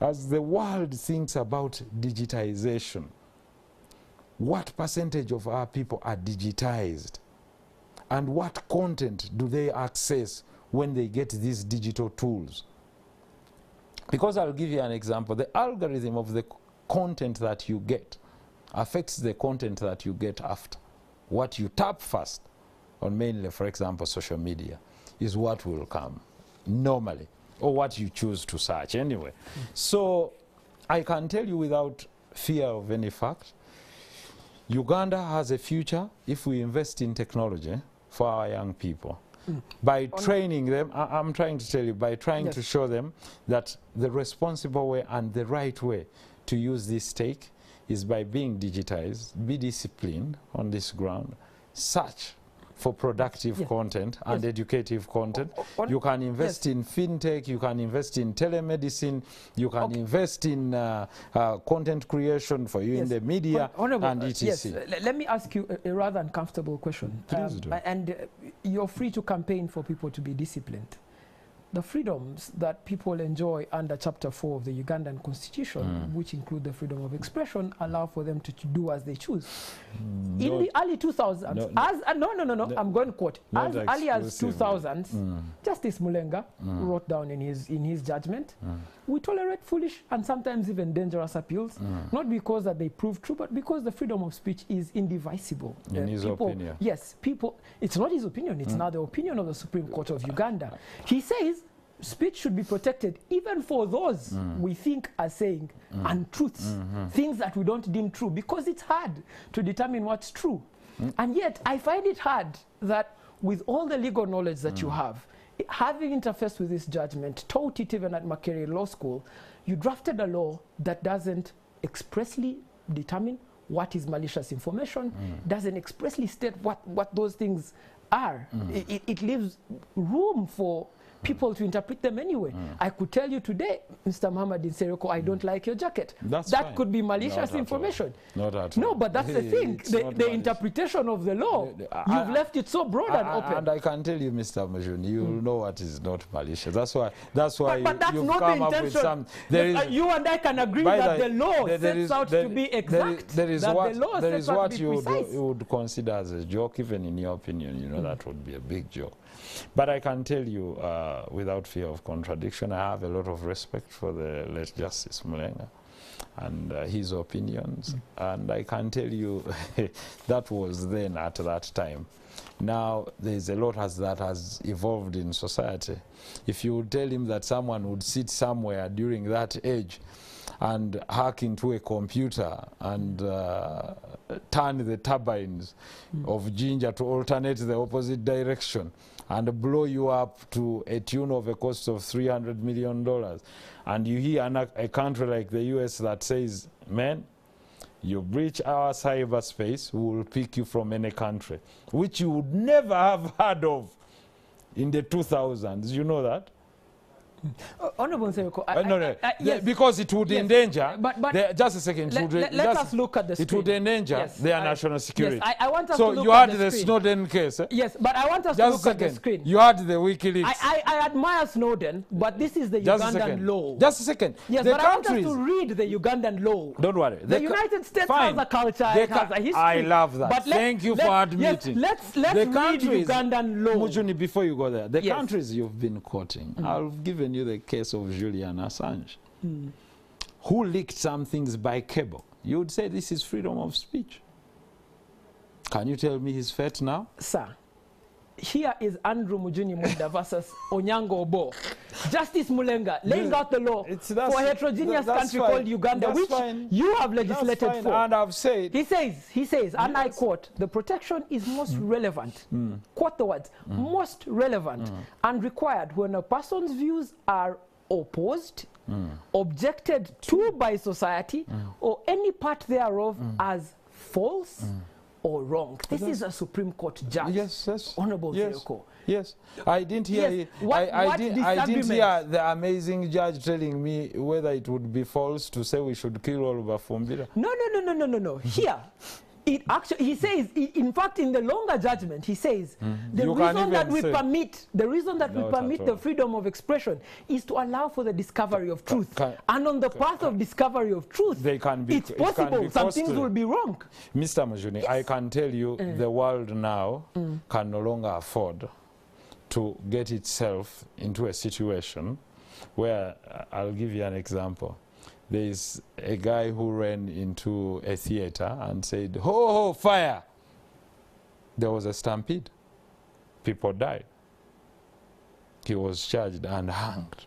[SPEAKER 2] as the world thinks about digitization, what percentage of our people are digitized? And what content do they access when they get these digital tools? Because I'll give you an example. The algorithm of the content that you get affects the content that you get after. What you tap first on mainly, for example, social media, is what will come normally, or what you choose to search anyway. So I can tell you without fear of any fact, Uganda has a future if we invest in technology for our young people. Hmm. By
[SPEAKER 1] On-
[SPEAKER 2] training them, I, am trying to tell you, by trying to show them that the responsible way and the right way to use this stake is by being digitized, be disciplined on this ground, search for productive
[SPEAKER 1] Yeah.
[SPEAKER 2] content and
[SPEAKER 1] Yes.
[SPEAKER 2] educative content.
[SPEAKER 1] O-
[SPEAKER 2] You can invest in fintech, you can invest in telemedicine, you can
[SPEAKER 1] Okay.
[SPEAKER 2] invest in uh, uh, content creation for you in the media
[SPEAKER 1] Hon- Honorable,
[SPEAKER 2] and
[SPEAKER 1] uh,
[SPEAKER 2] etc.
[SPEAKER 1] yes, le- let me ask you a, a rather uncomfortable question.
[SPEAKER 2] Please do.
[SPEAKER 1] And uh, you're free to campaign for people to be disciplined. The freedoms that people enjoy under Chapter 4 of the Ugandan Constitution,
[SPEAKER 2] Mm.
[SPEAKER 1] which include the freedom of expression, allow for them to ch- do as they choose. In
[SPEAKER 2] Not-
[SPEAKER 1] the early 2000s,
[SPEAKER 2] No, no.
[SPEAKER 1] as uh, no, no, no, no,
[SPEAKER 2] No.
[SPEAKER 1] I'm going to quote. As early as 2000s,
[SPEAKER 2] Mm,
[SPEAKER 1] Justice Mulenga
[SPEAKER 2] Mm.
[SPEAKER 1] wrote down in his in his judgment,
[SPEAKER 2] mm,
[SPEAKER 1] we tolerate foolish and sometimes even dangerous appeals,
[SPEAKER 2] mm.
[SPEAKER 1] not because that they prove true, but because the freedom of speech is indivisible.
[SPEAKER 2] In
[SPEAKER 1] Uh,
[SPEAKER 2] his
[SPEAKER 1] people,
[SPEAKER 2] opinion.
[SPEAKER 1] Yes, people. It's not his opinion. It's
[SPEAKER 2] Mm.
[SPEAKER 1] now the opinion of the Supreme Court of Uganda. He says speech should be protected even for those
[SPEAKER 2] Mm.
[SPEAKER 1] we think are saying untruths,
[SPEAKER 2] Mhm.
[SPEAKER 1] things that we don't deem true, because it's hard to determine what's true.
[SPEAKER 2] Mm.
[SPEAKER 1] And yet, I find it hard that with all the legal knowledge that you have, i- having interfaced with this judgment, taught it even at Makerere Law School, you drafted a law that doesn't expressly determine what is malicious information, mm. doesn't expressly state what, what those things are. Mm. I- It, it leaves room for people to interpret them anyway. I could tell you today, Mr. Muhammad Nsereko, I don't like your jacket.
[SPEAKER 2] That's
[SPEAKER 1] that
[SPEAKER 2] fine.
[SPEAKER 1] could be
[SPEAKER 2] Not
[SPEAKER 1] malicious
[SPEAKER 2] at all.
[SPEAKER 1] information.
[SPEAKER 2] Not at
[SPEAKER 1] No, but that's the thing. The, the interpretation of the law,
[SPEAKER 2] The- the- I-
[SPEAKER 1] you've
[SPEAKER 2] I-
[SPEAKER 1] left it so broad and
[SPEAKER 2] I- I-
[SPEAKER 1] open.
[SPEAKER 2] And I can tell you, Mr. Mujuni, you will know what is not malicious. That's why. That's why
[SPEAKER 1] but, but that's not
[SPEAKER 2] come
[SPEAKER 1] the
[SPEAKER 2] up with
[SPEAKER 1] intention.
[SPEAKER 2] some. There
[SPEAKER 1] Yes,
[SPEAKER 2] is.
[SPEAKER 1] uh, you and I can agree that the, law
[SPEAKER 2] there- there
[SPEAKER 1] sets
[SPEAKER 2] is-
[SPEAKER 1] out
[SPEAKER 2] there-
[SPEAKER 1] to be exact.
[SPEAKER 2] There is what
[SPEAKER 1] the law
[SPEAKER 2] is what you would,
[SPEAKER 1] precise.
[SPEAKER 2] you would consider as a joke, even in your opinion. You know that would be a big joke. But I can tell you, uh, without fear of contradiction, I have a lot of respect for the late Justice Mulenga and uh, his opinions. And I can tell you, (laughs) that was then at that time. Now there's a lot as that has evolved in society. If you would tell him that someone would sit somewhere during that age and hack into a computer and uh, turn the turbines of Jinja to alternate the opposite direction and blow you up to a tune of a cost of 300 million dollars. And you hear an, a country like the US that says man you breach our cyberspace we will pick you from any country which you would never have heard of in the 2000s you know that
[SPEAKER 1] Honorable Nseko, I,
[SPEAKER 2] uh, no, no.
[SPEAKER 1] I- I- yes.
[SPEAKER 2] because it would
[SPEAKER 1] Yes.
[SPEAKER 2] endanger.
[SPEAKER 1] But- but-
[SPEAKER 2] the- just a second.
[SPEAKER 1] Let,
[SPEAKER 2] would-
[SPEAKER 1] let- let us look at the
[SPEAKER 2] It would endanger
[SPEAKER 1] Yes,
[SPEAKER 2] their national security.
[SPEAKER 1] Yes, I, I want us
[SPEAKER 2] so
[SPEAKER 1] to look
[SPEAKER 2] you had
[SPEAKER 1] the,
[SPEAKER 2] the. Snowden case. Eh?
[SPEAKER 1] Yes, but I want us to
[SPEAKER 2] Just a
[SPEAKER 1] look at the
[SPEAKER 2] second.
[SPEAKER 1] screen.
[SPEAKER 2] You had the WikiLeaks.
[SPEAKER 1] I, I, admire Snowden, but this is the
[SPEAKER 2] just
[SPEAKER 1] Ugandan law.
[SPEAKER 2] Just a second.
[SPEAKER 1] yes,
[SPEAKER 2] the
[SPEAKER 1] but I want us to read the Ugandan law.
[SPEAKER 2] Don't worry.
[SPEAKER 1] The,
[SPEAKER 2] ca-
[SPEAKER 1] United States
[SPEAKER 2] fine.
[SPEAKER 1] has a culture, it has a history.
[SPEAKER 2] I love that.
[SPEAKER 1] But
[SPEAKER 2] Thank you for admitting.
[SPEAKER 1] let's let's read
[SPEAKER 2] countries,
[SPEAKER 1] Ugandan law.
[SPEAKER 2] Mujuni, before you go there, the countries you've been quoting, I've given you the case of Julian Assange, hmm. who leaked some things by cable. You would say this is freedom of speech. Can you tell me his fate now?
[SPEAKER 1] Sir, here is Andrew Mujuni Mwenda versus Onyango Obbo. Justice Mulenga laying
[SPEAKER 2] Yeah,
[SPEAKER 1] out the law
[SPEAKER 2] it's-
[SPEAKER 1] for a heterogeneous
[SPEAKER 2] that-
[SPEAKER 1] country
[SPEAKER 2] fine.
[SPEAKER 1] called Uganda,
[SPEAKER 2] That's
[SPEAKER 1] which
[SPEAKER 2] fine.
[SPEAKER 1] you have legislated for.
[SPEAKER 2] And I've said,
[SPEAKER 1] He says, he says, and I quote, the protection is most
[SPEAKER 2] Mm.
[SPEAKER 1] relevant, mm. quote the words, mm. most relevant mm. and required when a person's views are opposed, objected to by society, or any part thereof as false or wrong. This is a Supreme Court judge.
[SPEAKER 2] yes, yes.
[SPEAKER 1] Honorable
[SPEAKER 2] yes.
[SPEAKER 1] Zeroko.
[SPEAKER 2] Yes, I didn't hear.
[SPEAKER 1] Yes,
[SPEAKER 2] he-
[SPEAKER 1] what-
[SPEAKER 2] I, I,
[SPEAKER 1] what
[SPEAKER 2] did, I didn't hear the amazing judge telling me whether it would be false to say we should kill all of Afumbira.
[SPEAKER 1] No, no, no, no, no, no, no. Here, (laughs) it actually, he says, in fact, in the longer judgment, he says, the
[SPEAKER 2] Mm-hmm. You
[SPEAKER 1] reason that we permit, the reason that we permit the freedom of expression is to allow for the discovery of truth.
[SPEAKER 2] can-
[SPEAKER 1] and on the path of discovery of truth,
[SPEAKER 2] They can be-
[SPEAKER 1] it's
[SPEAKER 2] it
[SPEAKER 1] possible
[SPEAKER 2] be
[SPEAKER 1] some things will be wrong.
[SPEAKER 2] Mr. Mujuni, I can tell you
[SPEAKER 1] Mm.
[SPEAKER 2] the world now can no longer afford to get itself into a situation where, uh, I'll give you an example. There is a guy who ran into a theater and said, ho, ho, fire. There was a stampede. People died. He was charged and hanged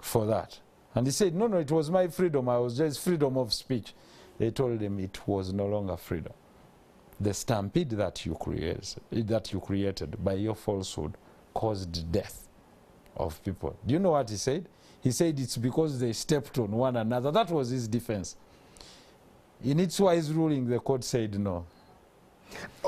[SPEAKER 2] for that. And he said, no, no, it was my freedom. I was just freedom of speech. They told him it was no longer freedom. The stampede that you created, that you created by your falsehood caused death of people. Do you know what he said? He said it's because they stepped on one another. That was his defense. In its wise ruling, the court said no.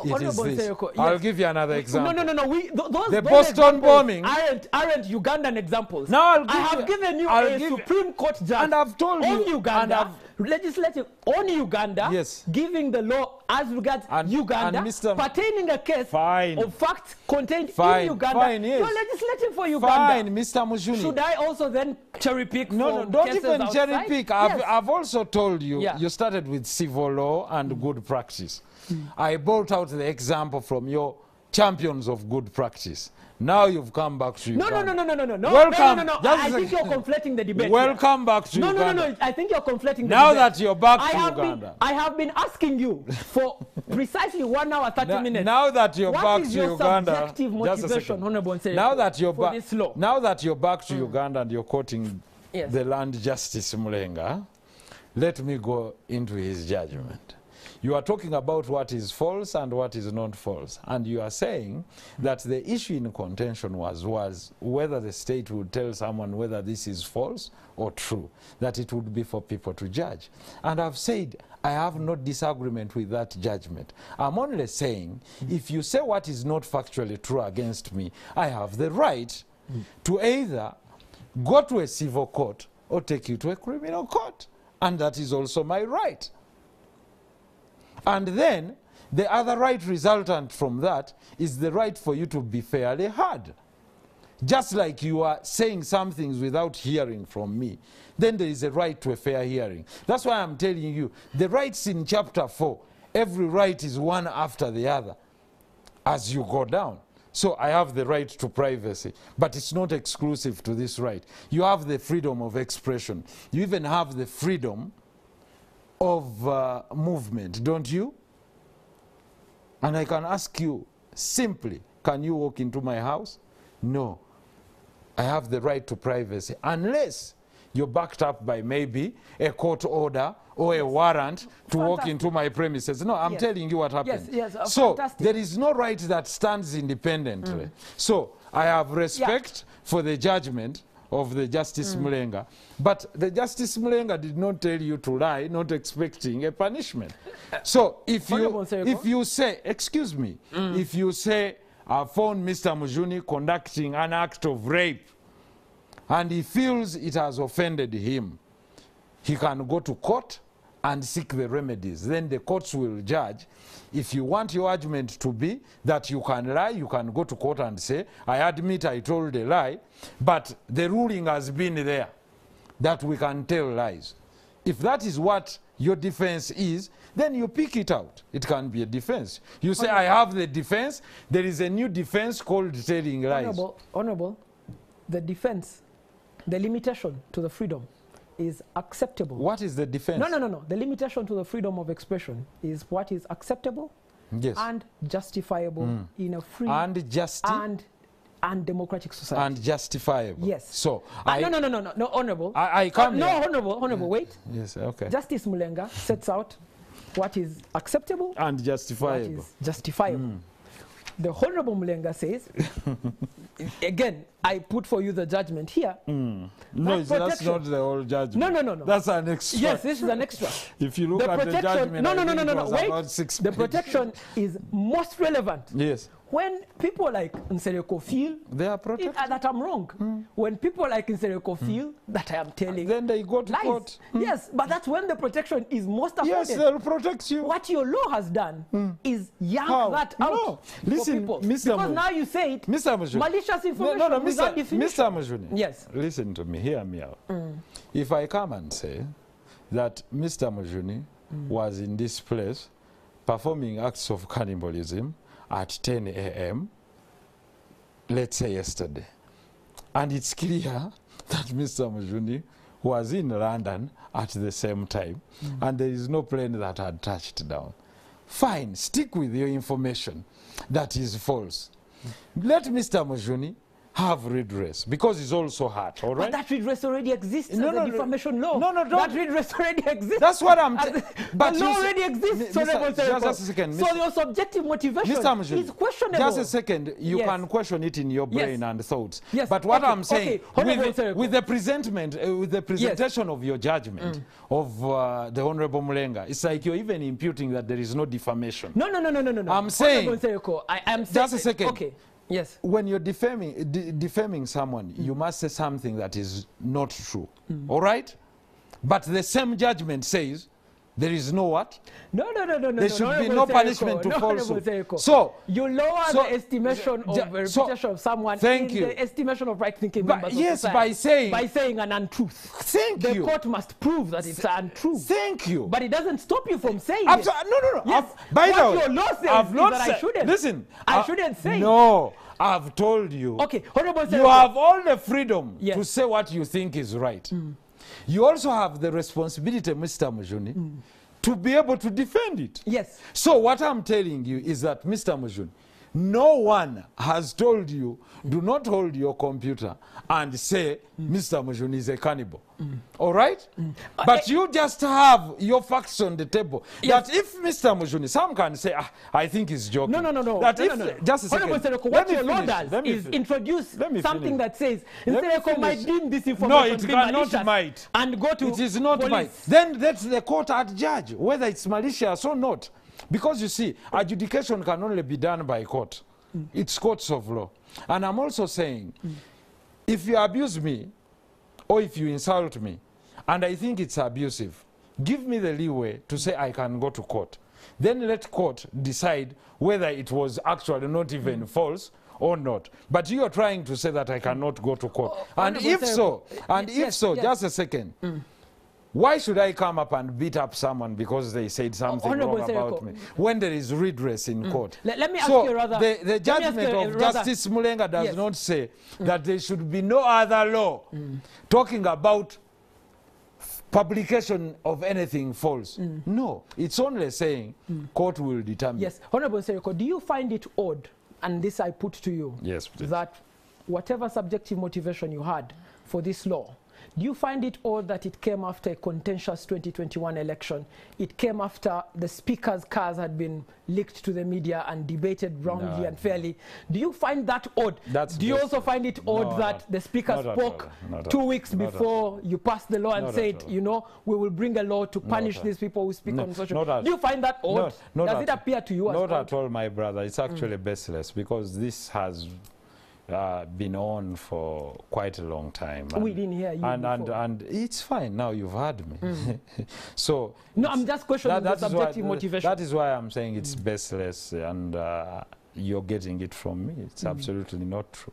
[SPEAKER 2] It is this.
[SPEAKER 1] Nseko,
[SPEAKER 2] I'll give you another example.
[SPEAKER 1] no, no, no. no. We, th- those,
[SPEAKER 2] The
[SPEAKER 1] those
[SPEAKER 2] Boston bombing-
[SPEAKER 1] aren't, aren't Ugandan examples.
[SPEAKER 2] Now I'll give I
[SPEAKER 1] have
[SPEAKER 2] you-
[SPEAKER 1] given you
[SPEAKER 2] I'll
[SPEAKER 1] a
[SPEAKER 2] give-
[SPEAKER 1] Supreme Court judge
[SPEAKER 2] And I've told
[SPEAKER 1] on
[SPEAKER 2] you- and
[SPEAKER 1] Uganda,
[SPEAKER 2] I've-
[SPEAKER 1] legislative on Uganda,
[SPEAKER 2] Yes.
[SPEAKER 1] giving the law as regards
[SPEAKER 2] And-
[SPEAKER 1] Uganda,
[SPEAKER 2] and Mr.
[SPEAKER 1] pertaining a case
[SPEAKER 2] Fine.
[SPEAKER 1] of facts contained
[SPEAKER 2] Fine,
[SPEAKER 1] in Uganda.
[SPEAKER 2] fine, yes.
[SPEAKER 1] You're legislating for Uganda.
[SPEAKER 2] Fine, Mr. Mujuni.
[SPEAKER 1] Should I also then cherry pick
[SPEAKER 2] No, no, don't even cherry pick. I've,
[SPEAKER 1] Yes.
[SPEAKER 2] I've also told you,
[SPEAKER 1] Yeah.
[SPEAKER 2] you started with civil law and good practice. Mm. I brought out the example from your champions of good practice. Now you've come back to Uganda.
[SPEAKER 1] no, no, no, no, no, no. no.
[SPEAKER 2] Welcome.
[SPEAKER 1] No, no, no, no. I
[SPEAKER 2] a
[SPEAKER 1] think you're conflating the debate. here.
[SPEAKER 2] Welcome back to
[SPEAKER 1] No, no,
[SPEAKER 2] Uganda.
[SPEAKER 1] no, no. I think you're conflating the
[SPEAKER 2] Now
[SPEAKER 1] debate.
[SPEAKER 2] that you're back
[SPEAKER 1] I
[SPEAKER 2] to
[SPEAKER 1] have
[SPEAKER 2] Uganda.
[SPEAKER 1] Been, I have been asking you for precisely one hour, 30
[SPEAKER 2] Now,
[SPEAKER 1] minutes.
[SPEAKER 2] now that you're
[SPEAKER 1] What
[SPEAKER 2] back
[SPEAKER 1] is
[SPEAKER 2] to
[SPEAKER 1] your
[SPEAKER 2] Uganda,
[SPEAKER 1] subjective
[SPEAKER 2] just a
[SPEAKER 1] motivation. Honorable Nseko,
[SPEAKER 2] now that you're
[SPEAKER 1] for
[SPEAKER 2] back,
[SPEAKER 1] this law?
[SPEAKER 2] now that you're back to mm. Uganda and you're quoting
[SPEAKER 1] Yes.
[SPEAKER 2] the land justice Mulenga, let me go into his judgment. You are talking about what is false and what is not false, and you are saying that the issue in contention was was whether the state would tell someone whether this is false or true, that it would be for people to judge. And I've said I have no disagreement with that judgment. I'm only saying if you say what is not factually true against me, I have the right to either go to a civil court or take you to a criminal court. And that is also my right. And then the other right resultant from that is the right for you to be fairly heard. Just like you are saying some things without hearing from me, then there is a right to a fair hearing. That's why I'm telling you the rights in chapter 4, every right is one after the other as you go down. So I have the right to privacy, but it's not exclusive to this right. You have the freedom of expression. You even have the freedom of uh, movement, don't you? And I can ask you simply, can you walk into my house? No. I have the right to privacy unless you're backed up by maybe a court order or a warrant to walk into my premises. No, I'm
[SPEAKER 1] Yes.
[SPEAKER 2] telling you what happened.
[SPEAKER 1] yes, uh,
[SPEAKER 2] so
[SPEAKER 1] fantastic.
[SPEAKER 2] there is no right that stands independently. So I have respect for the judgment of the Justice
[SPEAKER 1] Mm.
[SPEAKER 2] Mulenga, but the Justice Mulenga did not tell you to lie, not expecting a punishment. So if you if you say, excuse me, mm. if you say I found Mr. Mujuni conducting an act of rape, and he feels it has offended him, he can go to court and seek the remedies. Then the courts will judge. If you want your argument to be that you can lie, you can go to court and say, I admit I told a lie, but the ruling has been there that we can tell lies. If that is what your defense is, then you pick it out. It can be a defense. You say, I have the defense. There is a new defense called telling lies.
[SPEAKER 1] Honorable, honorable, the defense, the limitation to the freedom is acceptable.
[SPEAKER 2] What is the defense?
[SPEAKER 1] No, no, no, no. The limitation to the freedom of expression is what is acceptable
[SPEAKER 2] Yes.
[SPEAKER 1] and justifiable hmm. in a free
[SPEAKER 2] And just
[SPEAKER 1] and, and democratic society.
[SPEAKER 2] and justifiable.
[SPEAKER 1] Yes.
[SPEAKER 2] So
[SPEAKER 1] Ah,
[SPEAKER 2] I
[SPEAKER 1] no, no, no, no, no, no, honorable.
[SPEAKER 2] I, I come ah,
[SPEAKER 1] no,
[SPEAKER 2] here.
[SPEAKER 1] honorable, honorable, wait.
[SPEAKER 2] Yes. Okay.
[SPEAKER 1] Justice Mulenga sets out what is acceptable,
[SPEAKER 2] and justifiable.
[SPEAKER 1] is justifiable. Hmm. The Honorable Mulenga says, (laughs) again, I put for you the judgment here. Hmm.
[SPEAKER 2] No,
[SPEAKER 1] that
[SPEAKER 2] that's not the whole judgment.
[SPEAKER 1] No, no, no, no.
[SPEAKER 2] That's an extra.
[SPEAKER 1] Yes, this is an extra. (laughs)
[SPEAKER 2] If you look
[SPEAKER 1] the
[SPEAKER 2] at the judgment,
[SPEAKER 1] no, no, no, no, no, no, wait. The protection is most relevant
[SPEAKER 2] Yes,
[SPEAKER 1] when people like Nsereko feel
[SPEAKER 2] they are
[SPEAKER 1] it, uh, that I'm wrong. Hmm. When people like Nsereko hmm. feel that I am telling
[SPEAKER 2] Then they go to
[SPEAKER 1] lies.
[SPEAKER 2] court. Hmm.
[SPEAKER 1] Yes, but that's when the protection is most afforded.
[SPEAKER 2] Yes, they'll protect you.
[SPEAKER 1] what your law has done is yank
[SPEAKER 2] How?
[SPEAKER 1] that out
[SPEAKER 2] No. Listen. Mr.
[SPEAKER 1] Because
[SPEAKER 2] Mu-
[SPEAKER 1] now you say it,
[SPEAKER 2] Mr. Mujuni.
[SPEAKER 1] malicious information
[SPEAKER 2] no, no,
[SPEAKER 1] without
[SPEAKER 2] Mr. Mr. Mujuni.
[SPEAKER 1] Yes.
[SPEAKER 2] Listen to me, hear me out. If I come and say that Mr. Mujuni was in this place performing acts of cannibalism at 10 a.m., let's say yesterday, and it's clear (laughs) that Mr. Mujuni was in London at the same time, mm. and there is no plane that had touched down. Fine, stick with your information that is false. Mm. Let Mr. Mujuni have redress because it's also hurt, all
[SPEAKER 1] But that redress already exists
[SPEAKER 2] No, no,
[SPEAKER 1] defamation law.
[SPEAKER 2] No, no,
[SPEAKER 1] That redress already exists.
[SPEAKER 2] That's what I'm.
[SPEAKER 1] As-
[SPEAKER 2] T- (laughs)
[SPEAKER 1] the
[SPEAKER 2] you
[SPEAKER 1] law already exists.
[SPEAKER 2] Mr.
[SPEAKER 1] Honorable
[SPEAKER 2] Just
[SPEAKER 1] just
[SPEAKER 2] a second,
[SPEAKER 1] So your subjective motivation
[SPEAKER 2] Mr.
[SPEAKER 1] Is questionable.
[SPEAKER 2] Just a second, you
[SPEAKER 1] Yes.
[SPEAKER 2] can question it in your
[SPEAKER 1] Yes.
[SPEAKER 2] and thoughts.
[SPEAKER 1] Yes,
[SPEAKER 2] But what
[SPEAKER 1] okay,
[SPEAKER 2] I'm saying,
[SPEAKER 1] okay,
[SPEAKER 2] with, the, with the presentment, uh, with the presentation of your judgment of uh, the Honorable Mulenga, it's like you're even imputing that there is no defamation.
[SPEAKER 1] No, no, no, no, no, no.
[SPEAKER 2] I'm saying-
[SPEAKER 1] Honorable Sereko, I am saying.
[SPEAKER 2] Just a second.
[SPEAKER 1] Okay. Yes.
[SPEAKER 2] When you're defaming, de- defaming someone, mm. you must say something that is not true. Mm. All right? But the same judgment says there is no what?
[SPEAKER 1] No, no, no, no, no.
[SPEAKER 2] There
[SPEAKER 1] no,
[SPEAKER 2] should be no punishment to
[SPEAKER 1] no,
[SPEAKER 2] falsehood. So,
[SPEAKER 1] you lower
[SPEAKER 2] so-
[SPEAKER 1] the estimation of
[SPEAKER 2] ju-
[SPEAKER 1] a
[SPEAKER 2] so-
[SPEAKER 1] reputation of someone
[SPEAKER 2] Thank
[SPEAKER 1] in
[SPEAKER 2] you.
[SPEAKER 1] the estimation of right-thinking
[SPEAKER 2] But
[SPEAKER 1] members
[SPEAKER 2] yes, by saying-
[SPEAKER 1] by saying an untruth.
[SPEAKER 2] thank
[SPEAKER 1] The
[SPEAKER 2] you.
[SPEAKER 1] The court must prove that it's untrue.
[SPEAKER 2] Thank you.
[SPEAKER 1] But it doesn't stop you from saying
[SPEAKER 2] Abso-
[SPEAKER 1] it.
[SPEAKER 2] no, no, no.
[SPEAKER 1] Yes.
[SPEAKER 2] I've- by
[SPEAKER 1] What
[SPEAKER 2] the way,
[SPEAKER 1] your law says
[SPEAKER 2] I've not
[SPEAKER 1] that I shouldn't.
[SPEAKER 2] Listen,
[SPEAKER 1] I
[SPEAKER 2] I-
[SPEAKER 1] shouldn't say.
[SPEAKER 2] No, I've told you.
[SPEAKER 1] Okay, Honorable
[SPEAKER 2] You have all the freedom
[SPEAKER 1] Yes.
[SPEAKER 2] to say what you think is right. You also have the responsibility, Mr. Mujuni, to be able to defend it.
[SPEAKER 1] Yes.
[SPEAKER 2] So what I'm telling you is that, Mr. Mujuni, no one has told you, do not hold your computer and say, Mr. Mujuni is a cannibal. All right? But you just have your facts on the table.
[SPEAKER 1] Yes.
[SPEAKER 2] That if Mr. Mujuni, some can say, ah, I think he's joking.
[SPEAKER 1] No, no, no, no.
[SPEAKER 2] That
[SPEAKER 1] no,
[SPEAKER 2] if,
[SPEAKER 1] no, no.
[SPEAKER 2] Just a second.
[SPEAKER 1] what Sereko,
[SPEAKER 2] Let
[SPEAKER 1] what
[SPEAKER 2] me
[SPEAKER 1] your law does
[SPEAKER 2] Let me
[SPEAKER 1] is introduce
[SPEAKER 2] Let me
[SPEAKER 1] something that says
[SPEAKER 2] me
[SPEAKER 1] might deem this information
[SPEAKER 2] No, it cannot might.
[SPEAKER 1] and go to
[SPEAKER 2] It is not
[SPEAKER 1] police.
[SPEAKER 2] might. Then that's the court at judge, whether it's malicious or not. Because you see, adjudication can only be done by court. Mm. It's courts of law. And I'm also saying, mm. if you abuse me or if you insult me, and I think it's abusive, give me the leeway to say I can go to court. Then let court decide whether it was actually not even mm. false or not. But you are trying to say that I cannot go to court.
[SPEAKER 1] Oh,
[SPEAKER 2] and oh,
[SPEAKER 1] Honorable
[SPEAKER 2] if so, and
[SPEAKER 1] y-
[SPEAKER 2] if so,
[SPEAKER 1] yes.
[SPEAKER 2] just a second. Why should I come up and beat up someone because they said oh, something
[SPEAKER 1] Honourable
[SPEAKER 2] wrong about me when there is redress in mm. court?
[SPEAKER 1] Let- let me ask
[SPEAKER 2] so
[SPEAKER 1] you rather-
[SPEAKER 2] the, the judgment
[SPEAKER 1] you,
[SPEAKER 2] of
[SPEAKER 1] rather-
[SPEAKER 2] Justice Mulenga does
[SPEAKER 1] Yes.
[SPEAKER 2] not say mm. that there should be no other law mm. talking about publication of anything false. No, it's only saying court will determine.
[SPEAKER 1] Yes, Honorable Sereko, do you find it odd, and this I put to you,
[SPEAKER 2] Yes, please.
[SPEAKER 1] that whatever subjective motivation you had for this law, Do you find it odd that it came after a contentious 2021 election? It came after the speaker's cars had been leaked to the media and debated roundly
[SPEAKER 2] No.
[SPEAKER 1] and fairly. Do you find that odd?
[SPEAKER 2] That's
[SPEAKER 1] Do you also find it odd
[SPEAKER 2] No,
[SPEAKER 1] that the speaker spoke
[SPEAKER 2] all, not at
[SPEAKER 1] two weeks before you passed the law and said, you know, we will bring a law to punish these people who speak
[SPEAKER 2] No,
[SPEAKER 1] on social
[SPEAKER 2] at-
[SPEAKER 1] Do you find that odd? Does it appear to you as
[SPEAKER 2] Not at all, my brother. It's mm. actually baseless because this has uh, been on for quite a long time.
[SPEAKER 1] We
[SPEAKER 2] And-
[SPEAKER 1] didn't hear you
[SPEAKER 2] and, and, and it's fine now you've heard me. (laughs) So
[SPEAKER 1] No, I'm just questioning the
[SPEAKER 2] is why-
[SPEAKER 1] subjective motivation.
[SPEAKER 2] that is why i'm saying it's baseless and uh, you're getting it from me. It's absolutely not true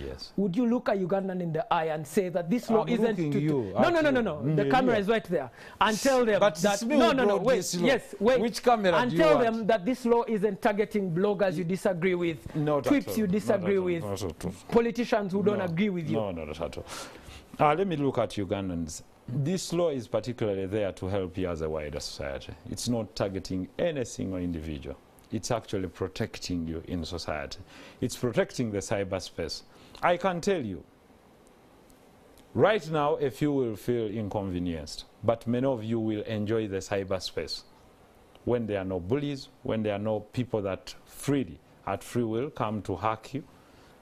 [SPEAKER 2] yes
[SPEAKER 1] Would you look a Ugandan in the eye and say that this law
[SPEAKER 2] I'm
[SPEAKER 1] isn't to, to-
[SPEAKER 2] you,
[SPEAKER 1] no no no no no
[SPEAKER 2] Mm,
[SPEAKER 1] the
[SPEAKER 2] yeah,
[SPEAKER 1] camera
[SPEAKER 2] yeah.
[SPEAKER 1] is right there and tell them
[SPEAKER 2] But
[SPEAKER 1] that
[SPEAKER 2] it's me
[SPEAKER 1] no no no wait
[SPEAKER 2] this law.
[SPEAKER 1] yes wait
[SPEAKER 2] Which camera
[SPEAKER 1] and
[SPEAKER 2] do you
[SPEAKER 1] tell
[SPEAKER 2] want?
[SPEAKER 1] them that this law isn't targeting bloggers you disagree with
[SPEAKER 2] Not
[SPEAKER 1] tweets you disagree
[SPEAKER 2] at
[SPEAKER 1] with
[SPEAKER 2] not
[SPEAKER 1] politicians who don't agree with you
[SPEAKER 2] No, no, not at all. Uh, let me look at Ugandans. This law is particularly there to help you as a wider society. It's not targeting any single individual. It's actually protecting you in society. It's protecting the cyberspace. I can tell you, right now, a few will feel inconvenienced, but many of you will enjoy the cyberspace when there are no bullies, when there are no people that freely, at free will, come to hack you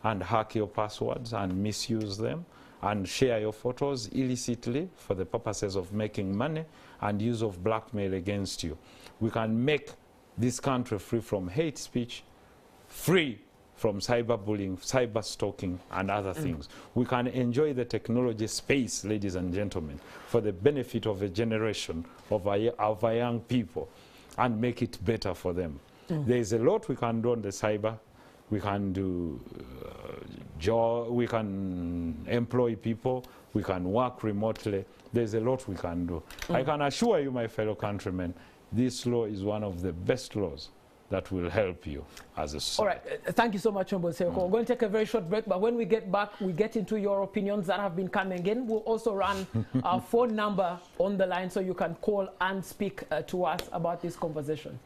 [SPEAKER 2] and hack your passwords and misuse them and share your photos illicitly for the purposes of making money and use of blackmail against you. We can make this country free from hate speech, free from cyberbullying, cyber stalking, and other mm. things. We can enjoy the technology space, ladies and gentlemen, for the benefit of a generation of our, of our young people and make it better for them. Mm. There is a lot we can do on the cyber. We can do uh, job, we can employ people, we can work remotely. There's a lot we can do. I mm. can assure you, my fellow countrymen, this law is one of the best laws that will help you as a
[SPEAKER 1] all
[SPEAKER 2] society.
[SPEAKER 1] right uh, thank you so much Ombo Sereko. we're going to take a very short break but when we get back we get into your opinions that have been coming in we'll also run (laughs) our phone number on the line so you can call and speak uh, to us about this conversation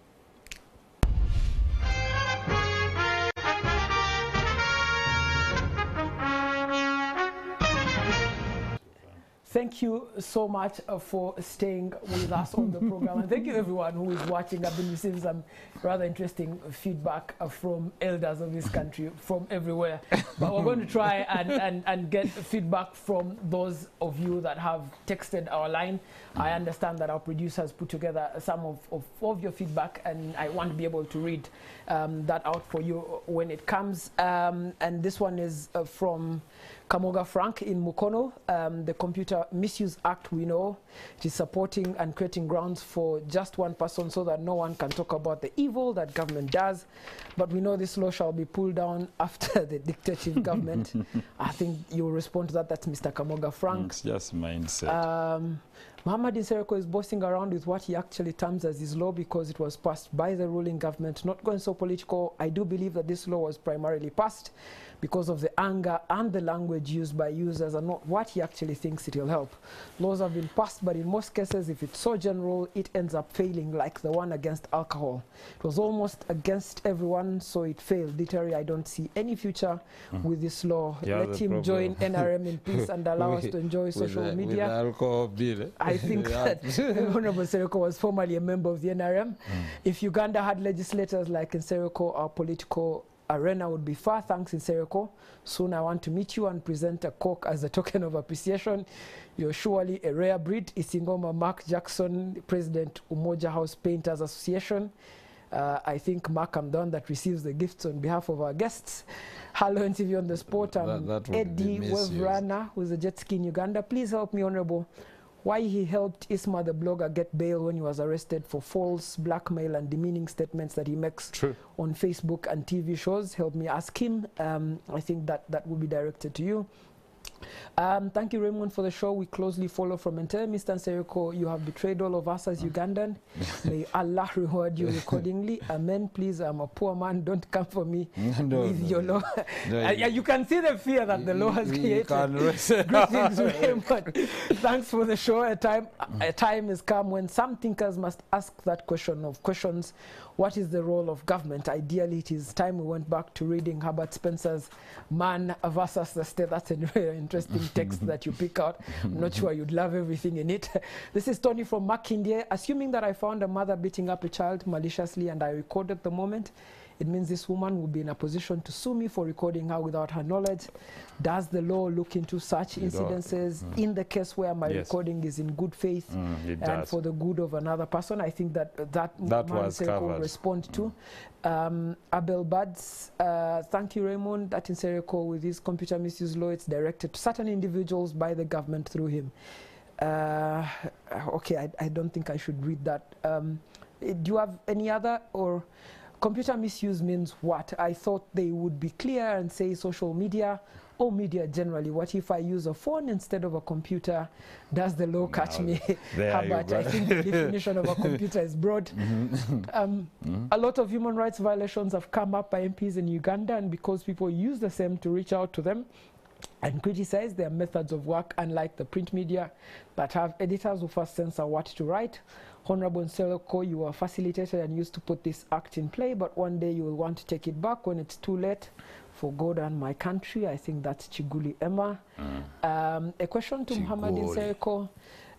[SPEAKER 1] Thank you so much uh, for staying with us on the program. And thank you, everyone who is watching. I've been receiving some rather interesting feedback uh, from elders of this country from everywhere. But we're going to try and, and, and get feedback from those of you that have texted our line. I understand that our producers put together some of, of, of your feedback, and I want to be able to read um, that out for you when it comes. Um, and this one is uh, from Kamoga Frank in Mukono. Um, the Computer Misuse Act, we know, it is supporting and creating grounds for just one person so that no one can talk about the evil that government does. But we know this law shall be pulled down (laughs) after the dictative (laughs) government. I think you will respond to that. That's Mr. Kamoga Frank.
[SPEAKER 2] It's just mindset.
[SPEAKER 1] Um, Muhammad Nsereko is bossing around with what he actually terms as his law because it was passed by the ruling government. Not going so political, I do believe that this law was primarily passed because of the anger and the language used by users and not what he actually thinks it will help. Laws have been passed, but in most cases, if it's so general, it ends up failing, like the one against alcohol. It was almost against everyone, so it failed. Literally, I don't see any future hmm. with this law.
[SPEAKER 2] Yeah,
[SPEAKER 1] Let
[SPEAKER 2] the
[SPEAKER 1] him join. NRM in peace and (laughs) allow us to enjoy social
[SPEAKER 2] with the,
[SPEAKER 1] media.
[SPEAKER 2] With the alcohol bill.
[SPEAKER 1] I (laughs) think
[SPEAKER 2] Yeah.
[SPEAKER 1] that (laughs) Honorable Sereko was formerly a member of the NRM. If Uganda had legislators like Nsereko, our political arena would be far. Thanks Nsereko. Soon I want to meet you and present a Coke as a token of appreciation. You're surely a rare breed. Isingoma Mark Jackson, President Umoja House Painters Association. Uh, I think Mark, I'm the that receives the gifts on behalf of our guests. Hello, NTV on the Spot. I'm
[SPEAKER 2] That- that
[SPEAKER 1] Eddie. Wevrana, who's a jet ski in Uganda. Please help me, Honorable why he helped Isma the blogger get bail when he was arrested for false blackmail and demeaning statements that he makes
[SPEAKER 2] True.
[SPEAKER 1] on Facebook and TV shows. Help me ask him. Um, I think that that will be directed to you. Um, thank you, Raymond, for the show. We closely follow from Enter. Mr. Nsereko, you have betrayed all of us as Ugandan. (laughs) May Allah reward you accordingly. Amen. Please, I'm a poor man. Don't come for me (laughs)
[SPEAKER 2] No,
[SPEAKER 1] with
[SPEAKER 2] no,
[SPEAKER 1] your
[SPEAKER 2] no.
[SPEAKER 1] law. Uh, (laughs) yeah, you can see the fear that the law has created. Greetings, Raymond. Thanks for the show. A time, a time has come when some thinkers must ask that question of questions. What is the role of government? Ideally, it is time we went back to reading Herbert Spencer's Man versus the State. That's in, in interesting text that you pick out. I'm not sure you'd love everything in it. (laughs) This is Tony from Makindye. Assuming that I found a mother beating up a child maliciously and I recorded the moment, it means this woman will be in a position to sue me for recording her without her knowledge. Does the law look into such incidences in the case where my
[SPEAKER 2] Yes.
[SPEAKER 1] recording is in good faith
[SPEAKER 2] Mm,
[SPEAKER 1] and
[SPEAKER 2] does.
[SPEAKER 1] for the good of another person? I think that uh, that,
[SPEAKER 2] That was covered.
[SPEAKER 1] respond to. Um, Abel Buds, uh, thank you, Raymond. That in call with his computer misuse law, it's directed to certain individuals by the government through him. Uh, okay, I, I don't think I should read that. Um, do you have any other or computer misuse means what? I thought they would be clear and say social media or media generally. What if I use a phone instead of a computer? Does the law catch
[SPEAKER 2] Now,
[SPEAKER 1] me? Herbert, (laughs) I think the definition of a (laughs) computer is broad. Mm-hmm. Mm-hmm. Um, mm-hmm. A lot of human rights violations have come up by MPs in Uganda, and because people use the same to reach out to them and criticize their methods of work, unlike the print media that have editors who first censor what to write. Honorable Nsereko, you were facilitated and used to put this act in play, but one day you will want to take it back when it's too late for God and my country. I think that's Chiguli Emma. Um, a question to Muhammad. Nsereko.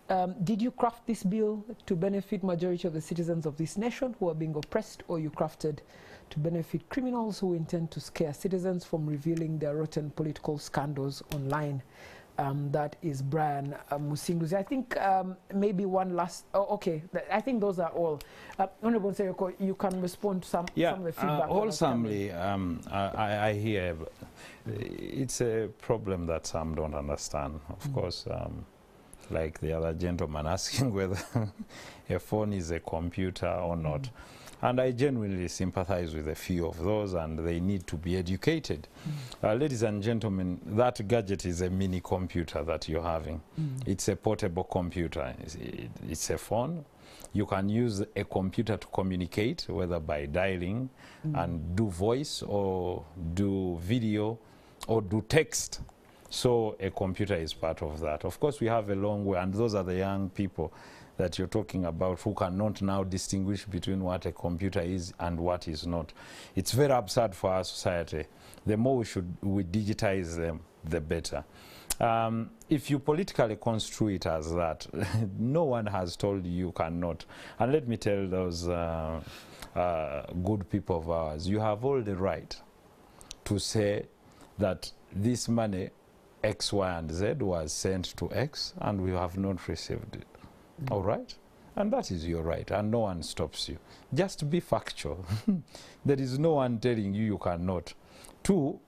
[SPEAKER 1] Um, did you craft this bill to benefit majority of the citizens of this nation who are being oppressed, or you crafted to benefit criminals who intend to scare citizens from revealing their rotten political scandals online? Um, that is Brian uh, Musinguzi. I think um, maybe one last. Oh, okay, Th- I think those are all. Uh, Honorable you can respond to some,
[SPEAKER 2] Yeah,
[SPEAKER 1] some of the
[SPEAKER 2] uh,
[SPEAKER 1] feedback. has
[SPEAKER 2] wholesomely, um, I, I- I hear uh, it's a problem that some don't understand. Of
[SPEAKER 1] Mm.
[SPEAKER 2] course, um, like the other gentleman (laughs) asking whether (laughs) a phone is a computer or not.
[SPEAKER 1] Mm.
[SPEAKER 2] And I genuinely sympathize with a few of those, and they need to be educated. Uh, ladies and gentlemen, that gadget is a mini computer that you're having.
[SPEAKER 1] Mm.
[SPEAKER 2] It's a portable computer. It's, it- it's a phone. You can use a computer to communicate, whether by dialing
[SPEAKER 1] Mm.
[SPEAKER 2] and do voice or do video or do text. So a computer is part of that. Of course, we have a long way, and those are the young people that you're talking about who cannot now distinguish between what a computer is and what is not. It's very absurd for our society. The more we should we digitize them, the better. Um, if you politically construe it as that, (laughs) no one has told you cannot. And let me tell those uh, uh, good people of ours, you have all the right to say that this money X, Y, and Z was sent to X and we have not received it. All right? And that is your right, and no one stops you. Just be factual. (laughs) there is no one telling you you cannot. Two,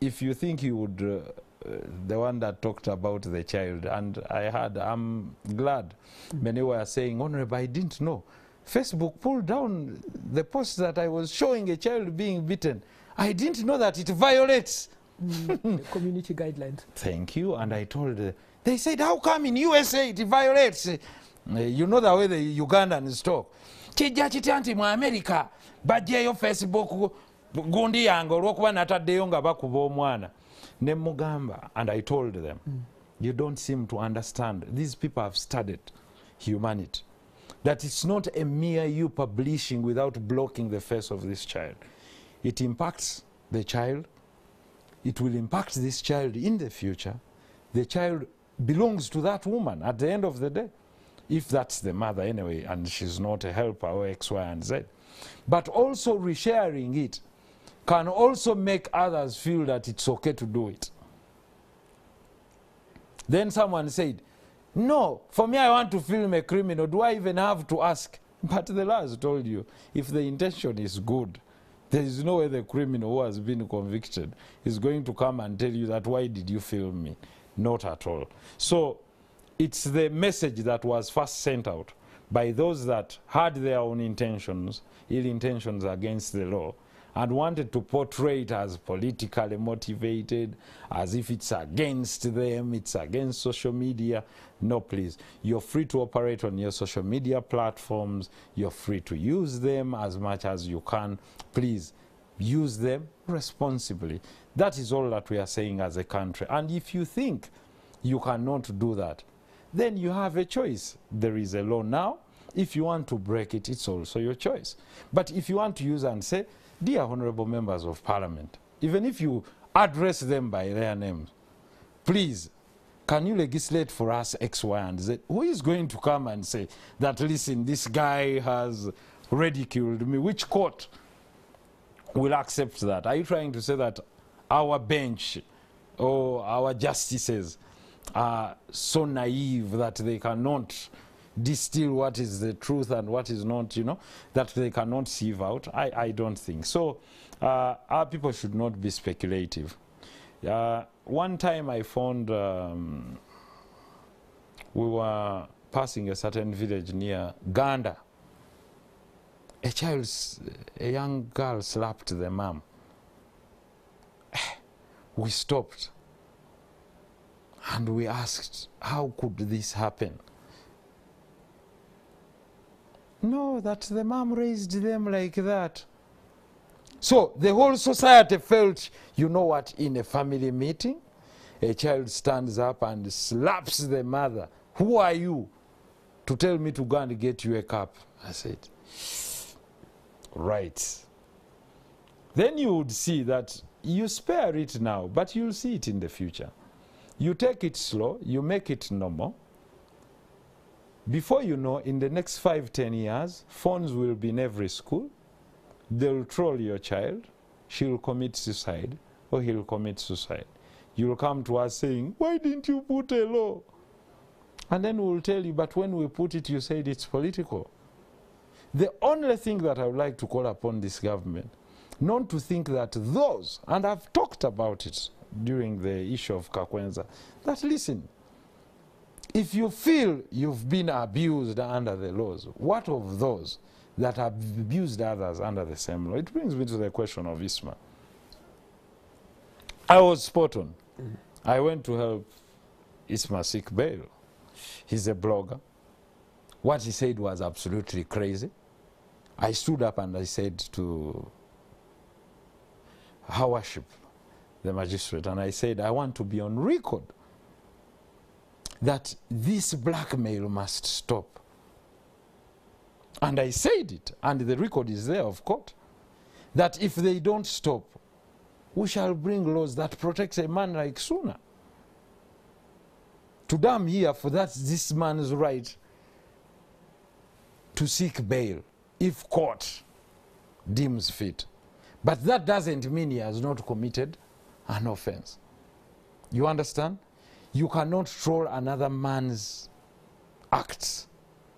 [SPEAKER 2] if you think you would, uh, uh, the one that talked about the child, and I had, I'm glad many were saying, Honorable, I didn't know. Facebook pulled down the post that I was showing a child being beaten. I didn't know that it violates.
[SPEAKER 1] Mm. (laughs) The community guidelines.
[SPEAKER 2] Thank you. And I told her, they said, how come in USA it violates? Uh, you know the way the Ugandans talk. kijja kitya nti mu america bajjayo facebook gundi yange olw'okuba nataddeyo nga bakuba omwana ne mugamba and i told them you don't seem to understand these people have studied humanity that it's not a mere you publishing without blocking the face of this child it impacts the child it will impact this child in the future. The child belongs to that woman at the end of the day, if that's the mother anyway, and she's not a helper or X, Y, and Z. But also resharing it can also make others feel that it's okay to do it. Then someone said, No, for me, I want to film a criminal. Do I even have to ask? But the law has told you if the intention is good, there is no way the criminal who has been convicted is going to come and tell you that why did you film me? Not at all. So it's the message that was first sent out by those that had their own intentions, ill intentions against the law, and wanted to portray it as politically motivated, as if it's against them, it's against social media. No, please. You're free to operate on your social media platforms. You're free to use them as much as you can. Please use them responsibly. That is all that we are saying as a country. And if you think you cannot do that, then you have a choice. There is a law now. If you want to break it, it's also your choice. But if you want to use and say, Dear Honorable Members of Parliament, even if you address them by their names, please, can you legislate for us X, Y, and Z? Who is going to come and say that, listen, this guy has ridiculed me? Which court will accept that? Are you trying to say that our bench or our justices are so naive that they cannot distill what is the truth and what is not, you know, that they cannot sieve out? I, I don't think. So uh, our people should not be speculative. Uh, one time I found um, we were passing a certain village near Ganda. A child, a young girl slapped the mom. We stopped and we asked, how could this happen? No, that the mom raised them like that. So the whole society felt, you know what, in a family meeting, a child stands up and slaps the mother. Who are you to tell me to go and get you a cup? I said, right. Then you would see that you spare it now, but you'll see it in the future. You take it slow, you make it normal. Before you know, in the next five, ten years, phones will be in every school. They'll troll your child. She'll commit suicide or he'll commit suicide. You'll come to us saying, Why didn't you put a law? And then we'll tell you, But when we put it, you said it's political. The only thing that I would like to call upon this government, not to think that those, and I've talked about it during the issue of Kakwenza, that listen, if you feel you've been abused under the laws, what of those that have abused others under the same law? It brings me to the question of ISMA. I was spot on. Mm. I went to help Isma seek bail. He's a blogger. What he said was absolutely crazy. I stood up and I said to her worship, the magistrate, and I said, I want to be on record that this blackmail must stop. And I said it, and the record is there of court, that if they don't stop, we shall bring laws that protects a man like Suna. To I'm here for that this man's right to seek bail if court deems fit. But that doesn't mean he has not committed an offense. You understand? You cannot troll another man's acts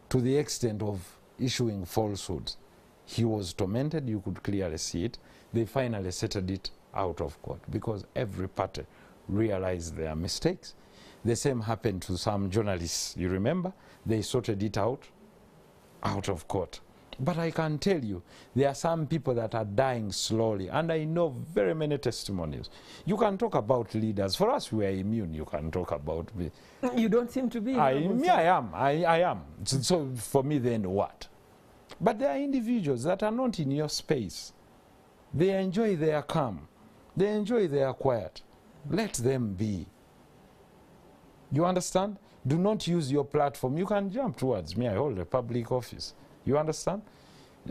[SPEAKER 2] to the extent of issuing falsehoods. He was tormented, you could clearly see it. They finally settled it out of court because every party realized their mistakes. The same happened to some journalists, you remember? They sorted it out out of court. But I can tell you, there are some people that are dying slowly, and I know very many testimonies. You can talk about leaders. For us, we are immune. You can talk about me.
[SPEAKER 1] You don't seem to be.
[SPEAKER 2] I, me, I am. I, I am. So, so for me, then what? But there are individuals that are not in your space. They enjoy their calm. They enjoy their quiet. Let them be. You understand? Do not use your platform. You can jump towards me. I hold a public office. You understand?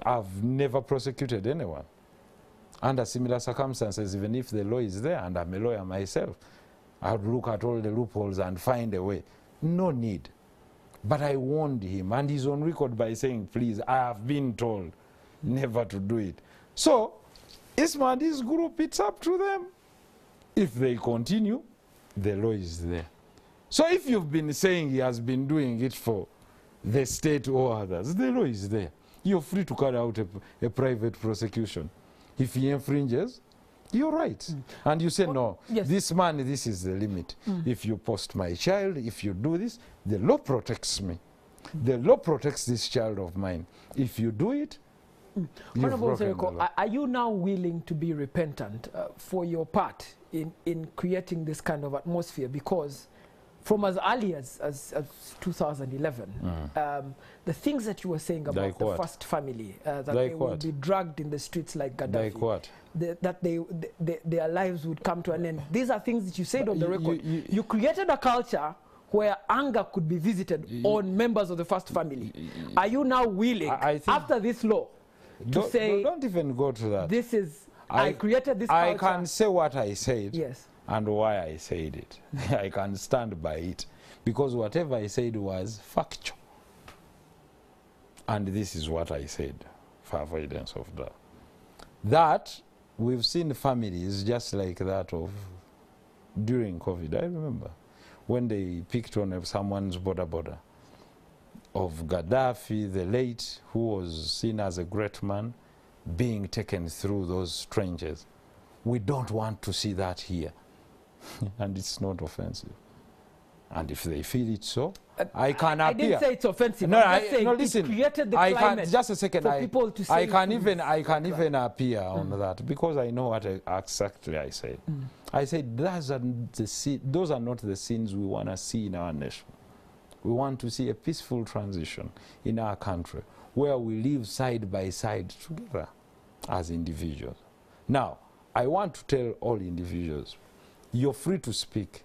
[SPEAKER 2] I've never prosecuted anyone under similar circumstances, even if the law is there and I'm a lawyer myself. I would look at all the loopholes and find a way. No need. But I warned him, and he's on record by saying, Please, I have been told never to do it. So, Isma and his group, it's up to them. If they continue, the law is there. So, if you've been saying he has been doing it for the state or others, the law is there. You're free to carry out a, a private prosecution. If he infringes, you're right. Mm. And you say, no,
[SPEAKER 1] yes.
[SPEAKER 2] this man, this is the limit. Mm. If you post my child, if you do this, the law protects me. The law protects this child of mine. If you do it, mm. you've
[SPEAKER 1] Honorable
[SPEAKER 2] broken the law.
[SPEAKER 1] are- are you now willing to be repentant uh, for your part in, in creating this kind of atmosphere? Because from as early as, as, as 2011, um, the things that you were saying about
[SPEAKER 2] Mm. Like
[SPEAKER 1] the
[SPEAKER 2] what?
[SPEAKER 1] first family, uh, that
[SPEAKER 2] Like
[SPEAKER 1] they
[SPEAKER 2] what?
[SPEAKER 1] be dragged in the streets like Gaddafi,
[SPEAKER 2] Like what?
[SPEAKER 1] the- that they, th- th- their lives would come to an end. These are things that you said
[SPEAKER 2] But
[SPEAKER 1] on the record.
[SPEAKER 2] you-
[SPEAKER 1] You,
[SPEAKER 2] you-
[SPEAKER 1] created a culture where anger could be visited on members of the first family. Are you now willing,
[SPEAKER 2] I- I
[SPEAKER 1] after this law, to
[SPEAKER 2] Don't,
[SPEAKER 1] say
[SPEAKER 2] don't even go to that.
[SPEAKER 1] this is I, created this
[SPEAKER 2] I
[SPEAKER 1] culture.
[SPEAKER 2] can say what I said,
[SPEAKER 1] Yes.
[SPEAKER 2] And why I said it. (laughs) I can stand by it because whatever I said was factual. And this is what I said for avoidance of doubt. That we've seen families just like that of during COVID. I remember when they picked on someone's border border of Gaddafi, the late, who was seen as a great man, being taken through those trenches. We don't want to see that here. (laughs) and it's not offensive. And if they feel it so, I can
[SPEAKER 1] I
[SPEAKER 2] appear.
[SPEAKER 1] I didn't say it's offensive.
[SPEAKER 2] No,
[SPEAKER 1] I'm
[SPEAKER 2] I, no,
[SPEAKER 1] it
[SPEAKER 2] listen.
[SPEAKER 1] created the
[SPEAKER 2] I
[SPEAKER 1] climate
[SPEAKER 2] can just a second.
[SPEAKER 1] for
[SPEAKER 2] I,
[SPEAKER 1] people to say
[SPEAKER 2] I can even I can
[SPEAKER 1] like
[SPEAKER 2] even appear on that because I know what I, exactly I said.
[SPEAKER 1] Mm.
[SPEAKER 2] I said those are the those are not the scenes we want to see in our nation. We want to see a peaceful transition in our country where we live side by side together as individuals. Now, I want to tell all individuals, you're free to speak.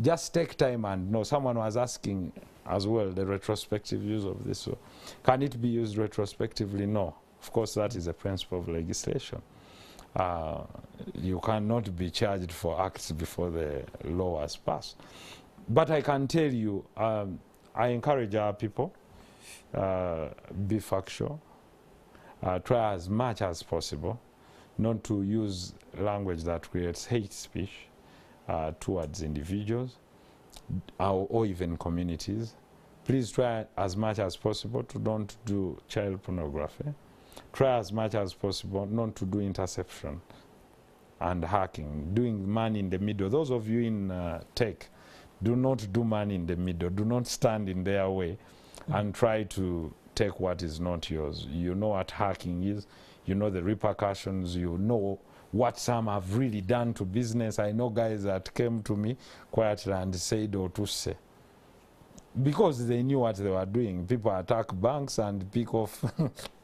[SPEAKER 2] Just take time and know. Someone was asking as well the retrospective use of this. So can it be used retrospectively? No. Of course, that is a principle of legislation. Uh, you cannot be charged for acts before the law has passed. But I can tell you, um, I encourage our people, uh, be factual, uh, try as much as possible not to use language that creates hate speech uh, towards individuals or, or even communities. Please try as much as possible to don't do child pornography. Try as much as possible not to do interception and hacking, doing man in the middle. Those of you in uh, tech, do not do man in the middle. Do not stand in their way and try to take what is not yours. You know what hacking is. You know the repercussions. You know what some have really done to business. I know guys that came to me quietly and said, to say, because they knew what they were doing. People attack banks and pick off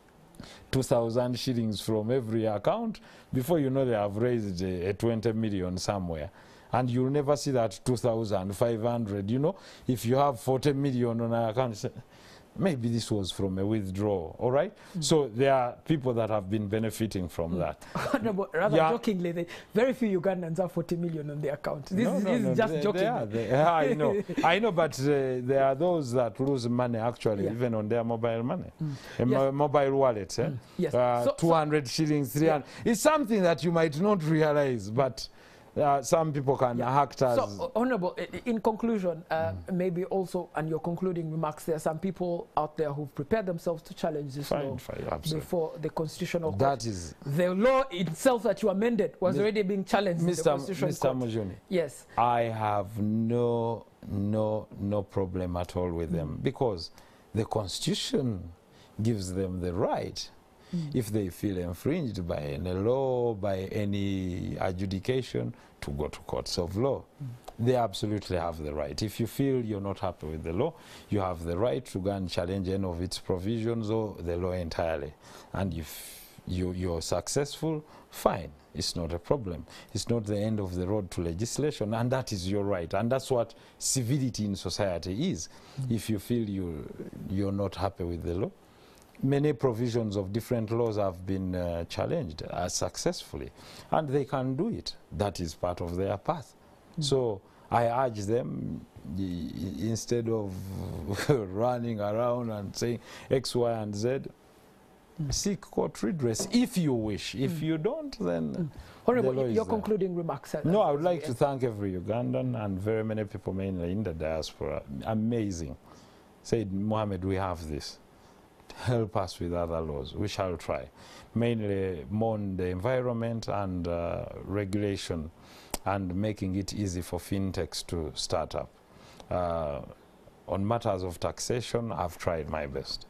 [SPEAKER 2] (laughs) 2,000 shillings from every account. Before you know, they have raised a, a 20 million somewhere. And you'll never see that 2,500. You know, if you have 40 million on an account, (laughs) maybe this was from a withdrawal, all right? So there are people that have been benefiting from that. (laughs)
[SPEAKER 1] no, rather
[SPEAKER 2] Yeah.
[SPEAKER 1] jokingly, they, very few Ugandans have 40 million on their account. This,
[SPEAKER 2] No,
[SPEAKER 1] is,
[SPEAKER 2] no,
[SPEAKER 1] this
[SPEAKER 2] no,
[SPEAKER 1] is just
[SPEAKER 2] they-
[SPEAKER 1] joking.
[SPEAKER 2] They are, they- I know, (laughs) I know, but uh, there are those that lose money actually,
[SPEAKER 1] Yeah.
[SPEAKER 2] even on their mobile money,
[SPEAKER 1] Mm.
[SPEAKER 2] a mo-
[SPEAKER 1] Yes.
[SPEAKER 2] mobile wallet. Eh?
[SPEAKER 1] Mm. Yes.
[SPEAKER 2] Uh,
[SPEAKER 1] So- so-
[SPEAKER 2] 200 shillings, 300. It's something that you might not realize, but uh, some people can
[SPEAKER 1] Yeah.
[SPEAKER 2] act as.
[SPEAKER 1] So, uh, Honorable, in conclusion, uh, maybe also, and your concluding remarks, there are some people out there who've prepared themselves to challenge this law
[SPEAKER 2] fine, fine,
[SPEAKER 1] before the constitutional court.
[SPEAKER 2] That is,
[SPEAKER 1] The law itself that you amended was already being challenged in the
[SPEAKER 2] Mr.
[SPEAKER 1] constitutional
[SPEAKER 2] Mr.
[SPEAKER 1] court.
[SPEAKER 2] Mujuni,
[SPEAKER 1] Yes.
[SPEAKER 2] I have no, no, no problem at all with them because the Constitution gives them the right
[SPEAKER 1] Mm.
[SPEAKER 2] if they feel infringed by any law, by any adjudication, to go to courts of law. They absolutely have the right. If you feel you're not happy with the law, you have the right to go and challenge any of its provisions or the law entirely. And if you, you're successful, fine. It's not a problem. It's not the end of the road to legislation, and that is your right. And that's what civility in society is. If you feel you, you're not happy with the law, many provisions of different laws have been uh, challenged uh, successfully, and they can do it. That is part of their path. So I urge them, instead of (laughs) running around and saying X, Y, and Z, seek court redress if you wish. If you don't, then
[SPEAKER 1] Honorable,
[SPEAKER 2] law is
[SPEAKER 1] your concluding remarks.
[SPEAKER 2] no, I would like to thank every Ugandan and very many people, mainly in the diaspora. Amazing. Said, Mohammed, we have this. Help us with other laws. We shall try. Mainly more the environment and uh, regulation and making it easy for fintechs to start up. Uh, on matters of taxation, I've tried my best.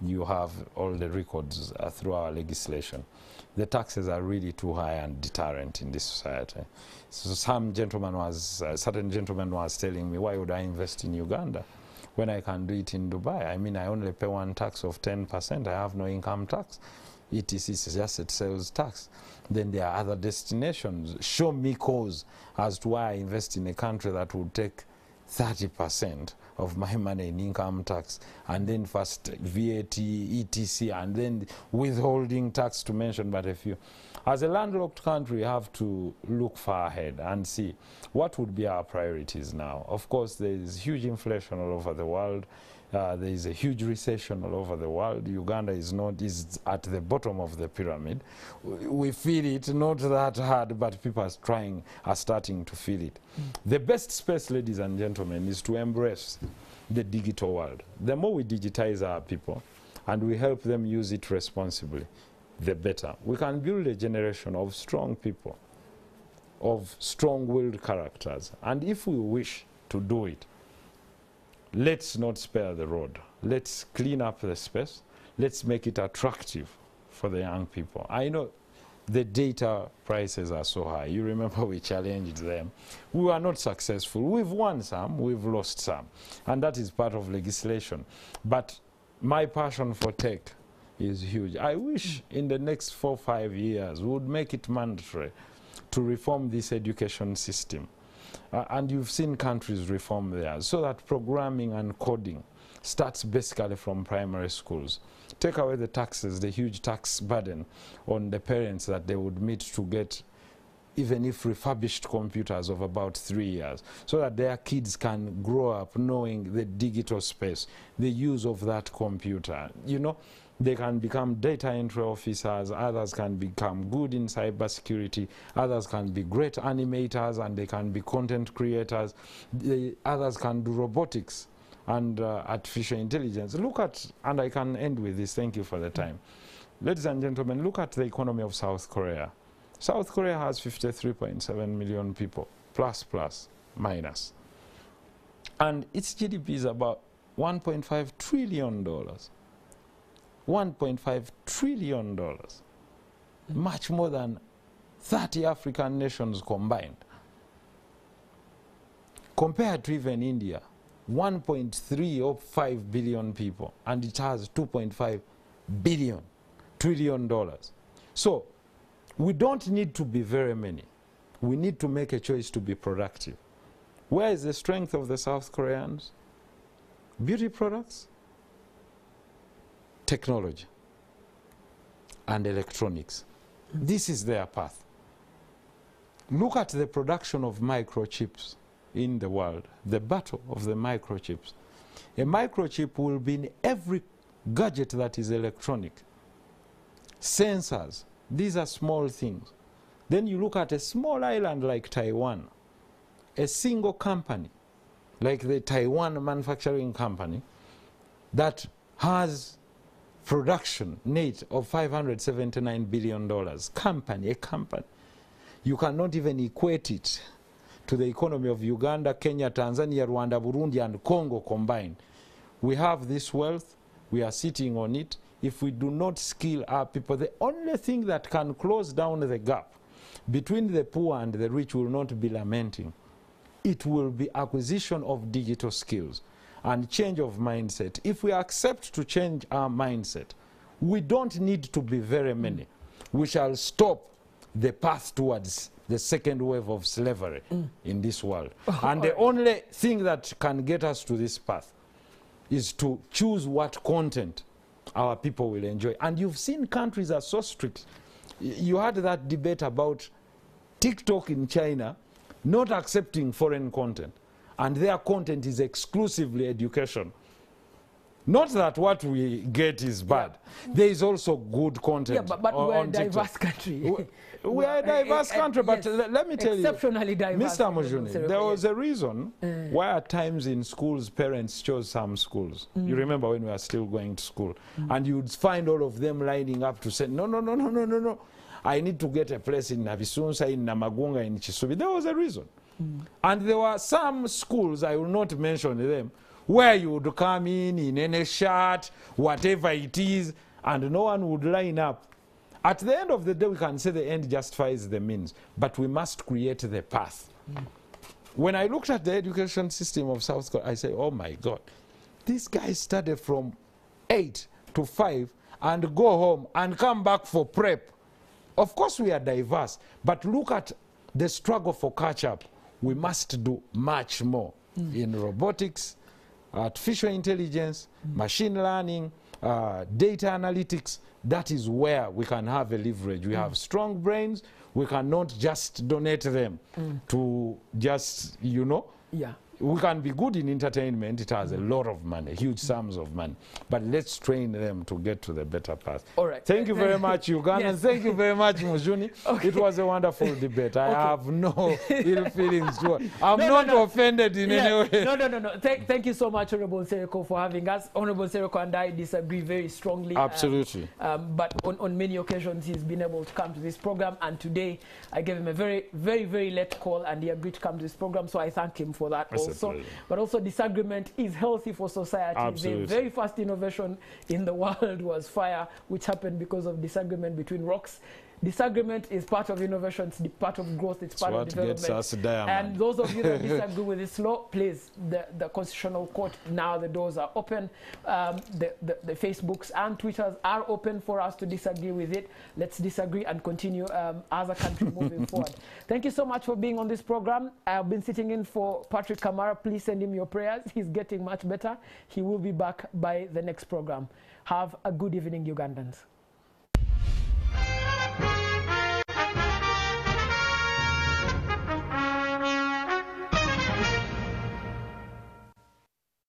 [SPEAKER 2] You have all the records uh, through our legislation. The taxes are really too high and deterrent in this society. So some gentleman was, a certain gentleman was telling me, why would I invest in Uganda when I can do it in Dubai? I mean, I only pay one tax of 10%. I have no income tax. It is just a sales tax. Then there are other destinations. Show me cause as to why I invest in a country that would take 30% of my money in income tax, and then first VAT, ETC, and then withholding tax to mention but a few. As a landlocked country, we have to look far ahead and see what would be our priorities now. Of course, there is huge inflation all over the world. Uh, there is a huge recession all over the world. Uganda is not is at the bottom of the pyramid. We we feel it not that hard, but people are trying are starting to feel it. The best space, ladies and gentlemen, is to embrace the digital world. The more we digitize our people, and we help them use it responsibly, the better. We can build a generation of strong people, of strong-willed characters, and if we wish to do it, let's not spare the road. Let's clean up the space. Let's make it attractive for the young people. I know the data prices are so high. You remember we challenged them. We were not successful. We've won some, we've lost some. And that is part of legislation. But my passion for tech is huge. I wish in the next four, five years we would make it mandatory to reform this education system. Uh, and you've seen countries reform theirs so that programming and coding starts basically from primary schools. Take away the taxes, the huge tax burden on the parents that they would meet to get even if refurbished computers of about three years, so that their kids can grow up knowing the digital space, the use of that computer. You know, they can become data entry officers, others can become good in cybersecurity, others can be great animators and they can be content creators, the others can do robotics and uh, artificial intelligence. Look at, and I can end with this, thank you for the time. Ladies and gentlemen, look at the economy of South Korea. South Korea has 53.7 million people, plus, plus, minus. And its GDP is about 1.5 trillion dollars. 1.5 trillion dollars. Much more than 30 African nations combined. Compared to even India, 1.3 or 5 billion people, and it has 2.5 billion trillion dollars. So we don't need to be very many. We need to make a choice to be productive. Where is the strength of the South Koreans? Beauty products, technology, and electronics. This is their path. Look at the production of microchips in the world, the battle of the microchips. A microchip will be in every gadget that is electronic. Sensors, these are small things. Then you look at a small island like Taiwan, a single company like the Taiwan Manufacturing Company that has production net of 579 billion dollars. Company a company. You cannot even equate it to the economy of Uganda, Kenya, Tanzania, Rwanda, Burundi and Congo combined. We have this wealth. We are sitting on it. If we do not skill our people the only thing that can close down the gap between the poor and the rich will not be lamenting. It will be acquisition of digital skills and change of mindset. If we accept to change our mindset, we don't need to be very many. Mm. We shall stop the path towards the second wave of slavery mm. in this world. (laughs) Oh, and the only thing that can get us to this path is to choose what content our people will enjoy. And you've seen countries are so strict. Y- You had that debate about TikTok in China not accepting foreign content, and their content is exclusively education. Not that what we get is bad. Yeah. There is also good content.
[SPEAKER 1] Yeah, but, but
[SPEAKER 2] on-
[SPEAKER 1] we're a
[SPEAKER 2] TikTok.
[SPEAKER 1] diverse country.
[SPEAKER 2] We- we are a
[SPEAKER 1] diverse uh,
[SPEAKER 2] diverse
[SPEAKER 1] uh,
[SPEAKER 2] country, but
[SPEAKER 1] yes.
[SPEAKER 2] let me tell
[SPEAKER 1] exceptionally you, diverse.
[SPEAKER 2] Mr. Mujuni, there was a reason uh. why at times in schools parents chose some schools. Mm. You remember when we were still going to school, mm. and you'd find all of them lining up to say, no, no, no, no, no, no, no. I need to get a place in Navisunsa, in Namagunga, in Chisubi. There was a reason. Mm. And there were some schools, I will not mention them, where you would come in in any shirt, whatever it is, and no one would line up. At the end of the day, we can say the end justifies the means, but we must create the path. Mm. When I looked at the education system of South Korea, I say, oh my God, these guys started from 8 to 5 and go home and come back for prep. Of course, we are diverse, but look at the struggle for catch up. We must do much more hmm. in robotics, artificial intelligence, hmm. machine learning, uh, data analytics, that is where we can have a leverage. We hmm. have strong brains. We cannot just donate them to just, you know,
[SPEAKER 1] Yeah.
[SPEAKER 2] We can be good in entertainment. It has a lot of money, huge sums of money. But let's train them to get to the better path.
[SPEAKER 1] All right.
[SPEAKER 2] Thank you very much, Uganda. (laughs)
[SPEAKER 1] Yes.
[SPEAKER 2] Thank you very much, (laughs) Mujuni. It was a wonderful (laughs) debate. I
[SPEAKER 1] Okay.
[SPEAKER 2] have no ill feelings. To I'm
[SPEAKER 1] No, no,
[SPEAKER 2] not
[SPEAKER 1] no.
[SPEAKER 2] offended in
[SPEAKER 1] Yeah.
[SPEAKER 2] any way.
[SPEAKER 1] No, no, no, no. Thank, thank you so much, Honorable Sereko, for having us. Honorable Sereko and I disagree very strongly. um,
[SPEAKER 2] Absolutely.
[SPEAKER 1] Um, but on, on many occasions, he's been able to come to this program. And today, I gave him a very, very, very late call, and he agreed to come to this program. So I thank him for that also. But also, disagreement is healthy for society.
[SPEAKER 2] Absolutely.
[SPEAKER 1] The very first innovation in the world was fire, which happened because of disagreement between rocks. Disagreement is part of innovation, it's part of growth, it's
[SPEAKER 2] It's
[SPEAKER 1] part of development.
[SPEAKER 2] gets us
[SPEAKER 1] And those of you that (laughs) disagree with this law, please, the, the Constitutional Court, now the doors are open. Um, the, the, the Facebooks and Twitters are open for us to disagree with it. Let's disagree and continue um, as a country moving (laughs) forward. Thank you so much for being on this program. I've been sitting in for Patrick Kamara. Please send him your prayers. He's getting much better. He will be back by the next program. Have a good evening, Ugandans.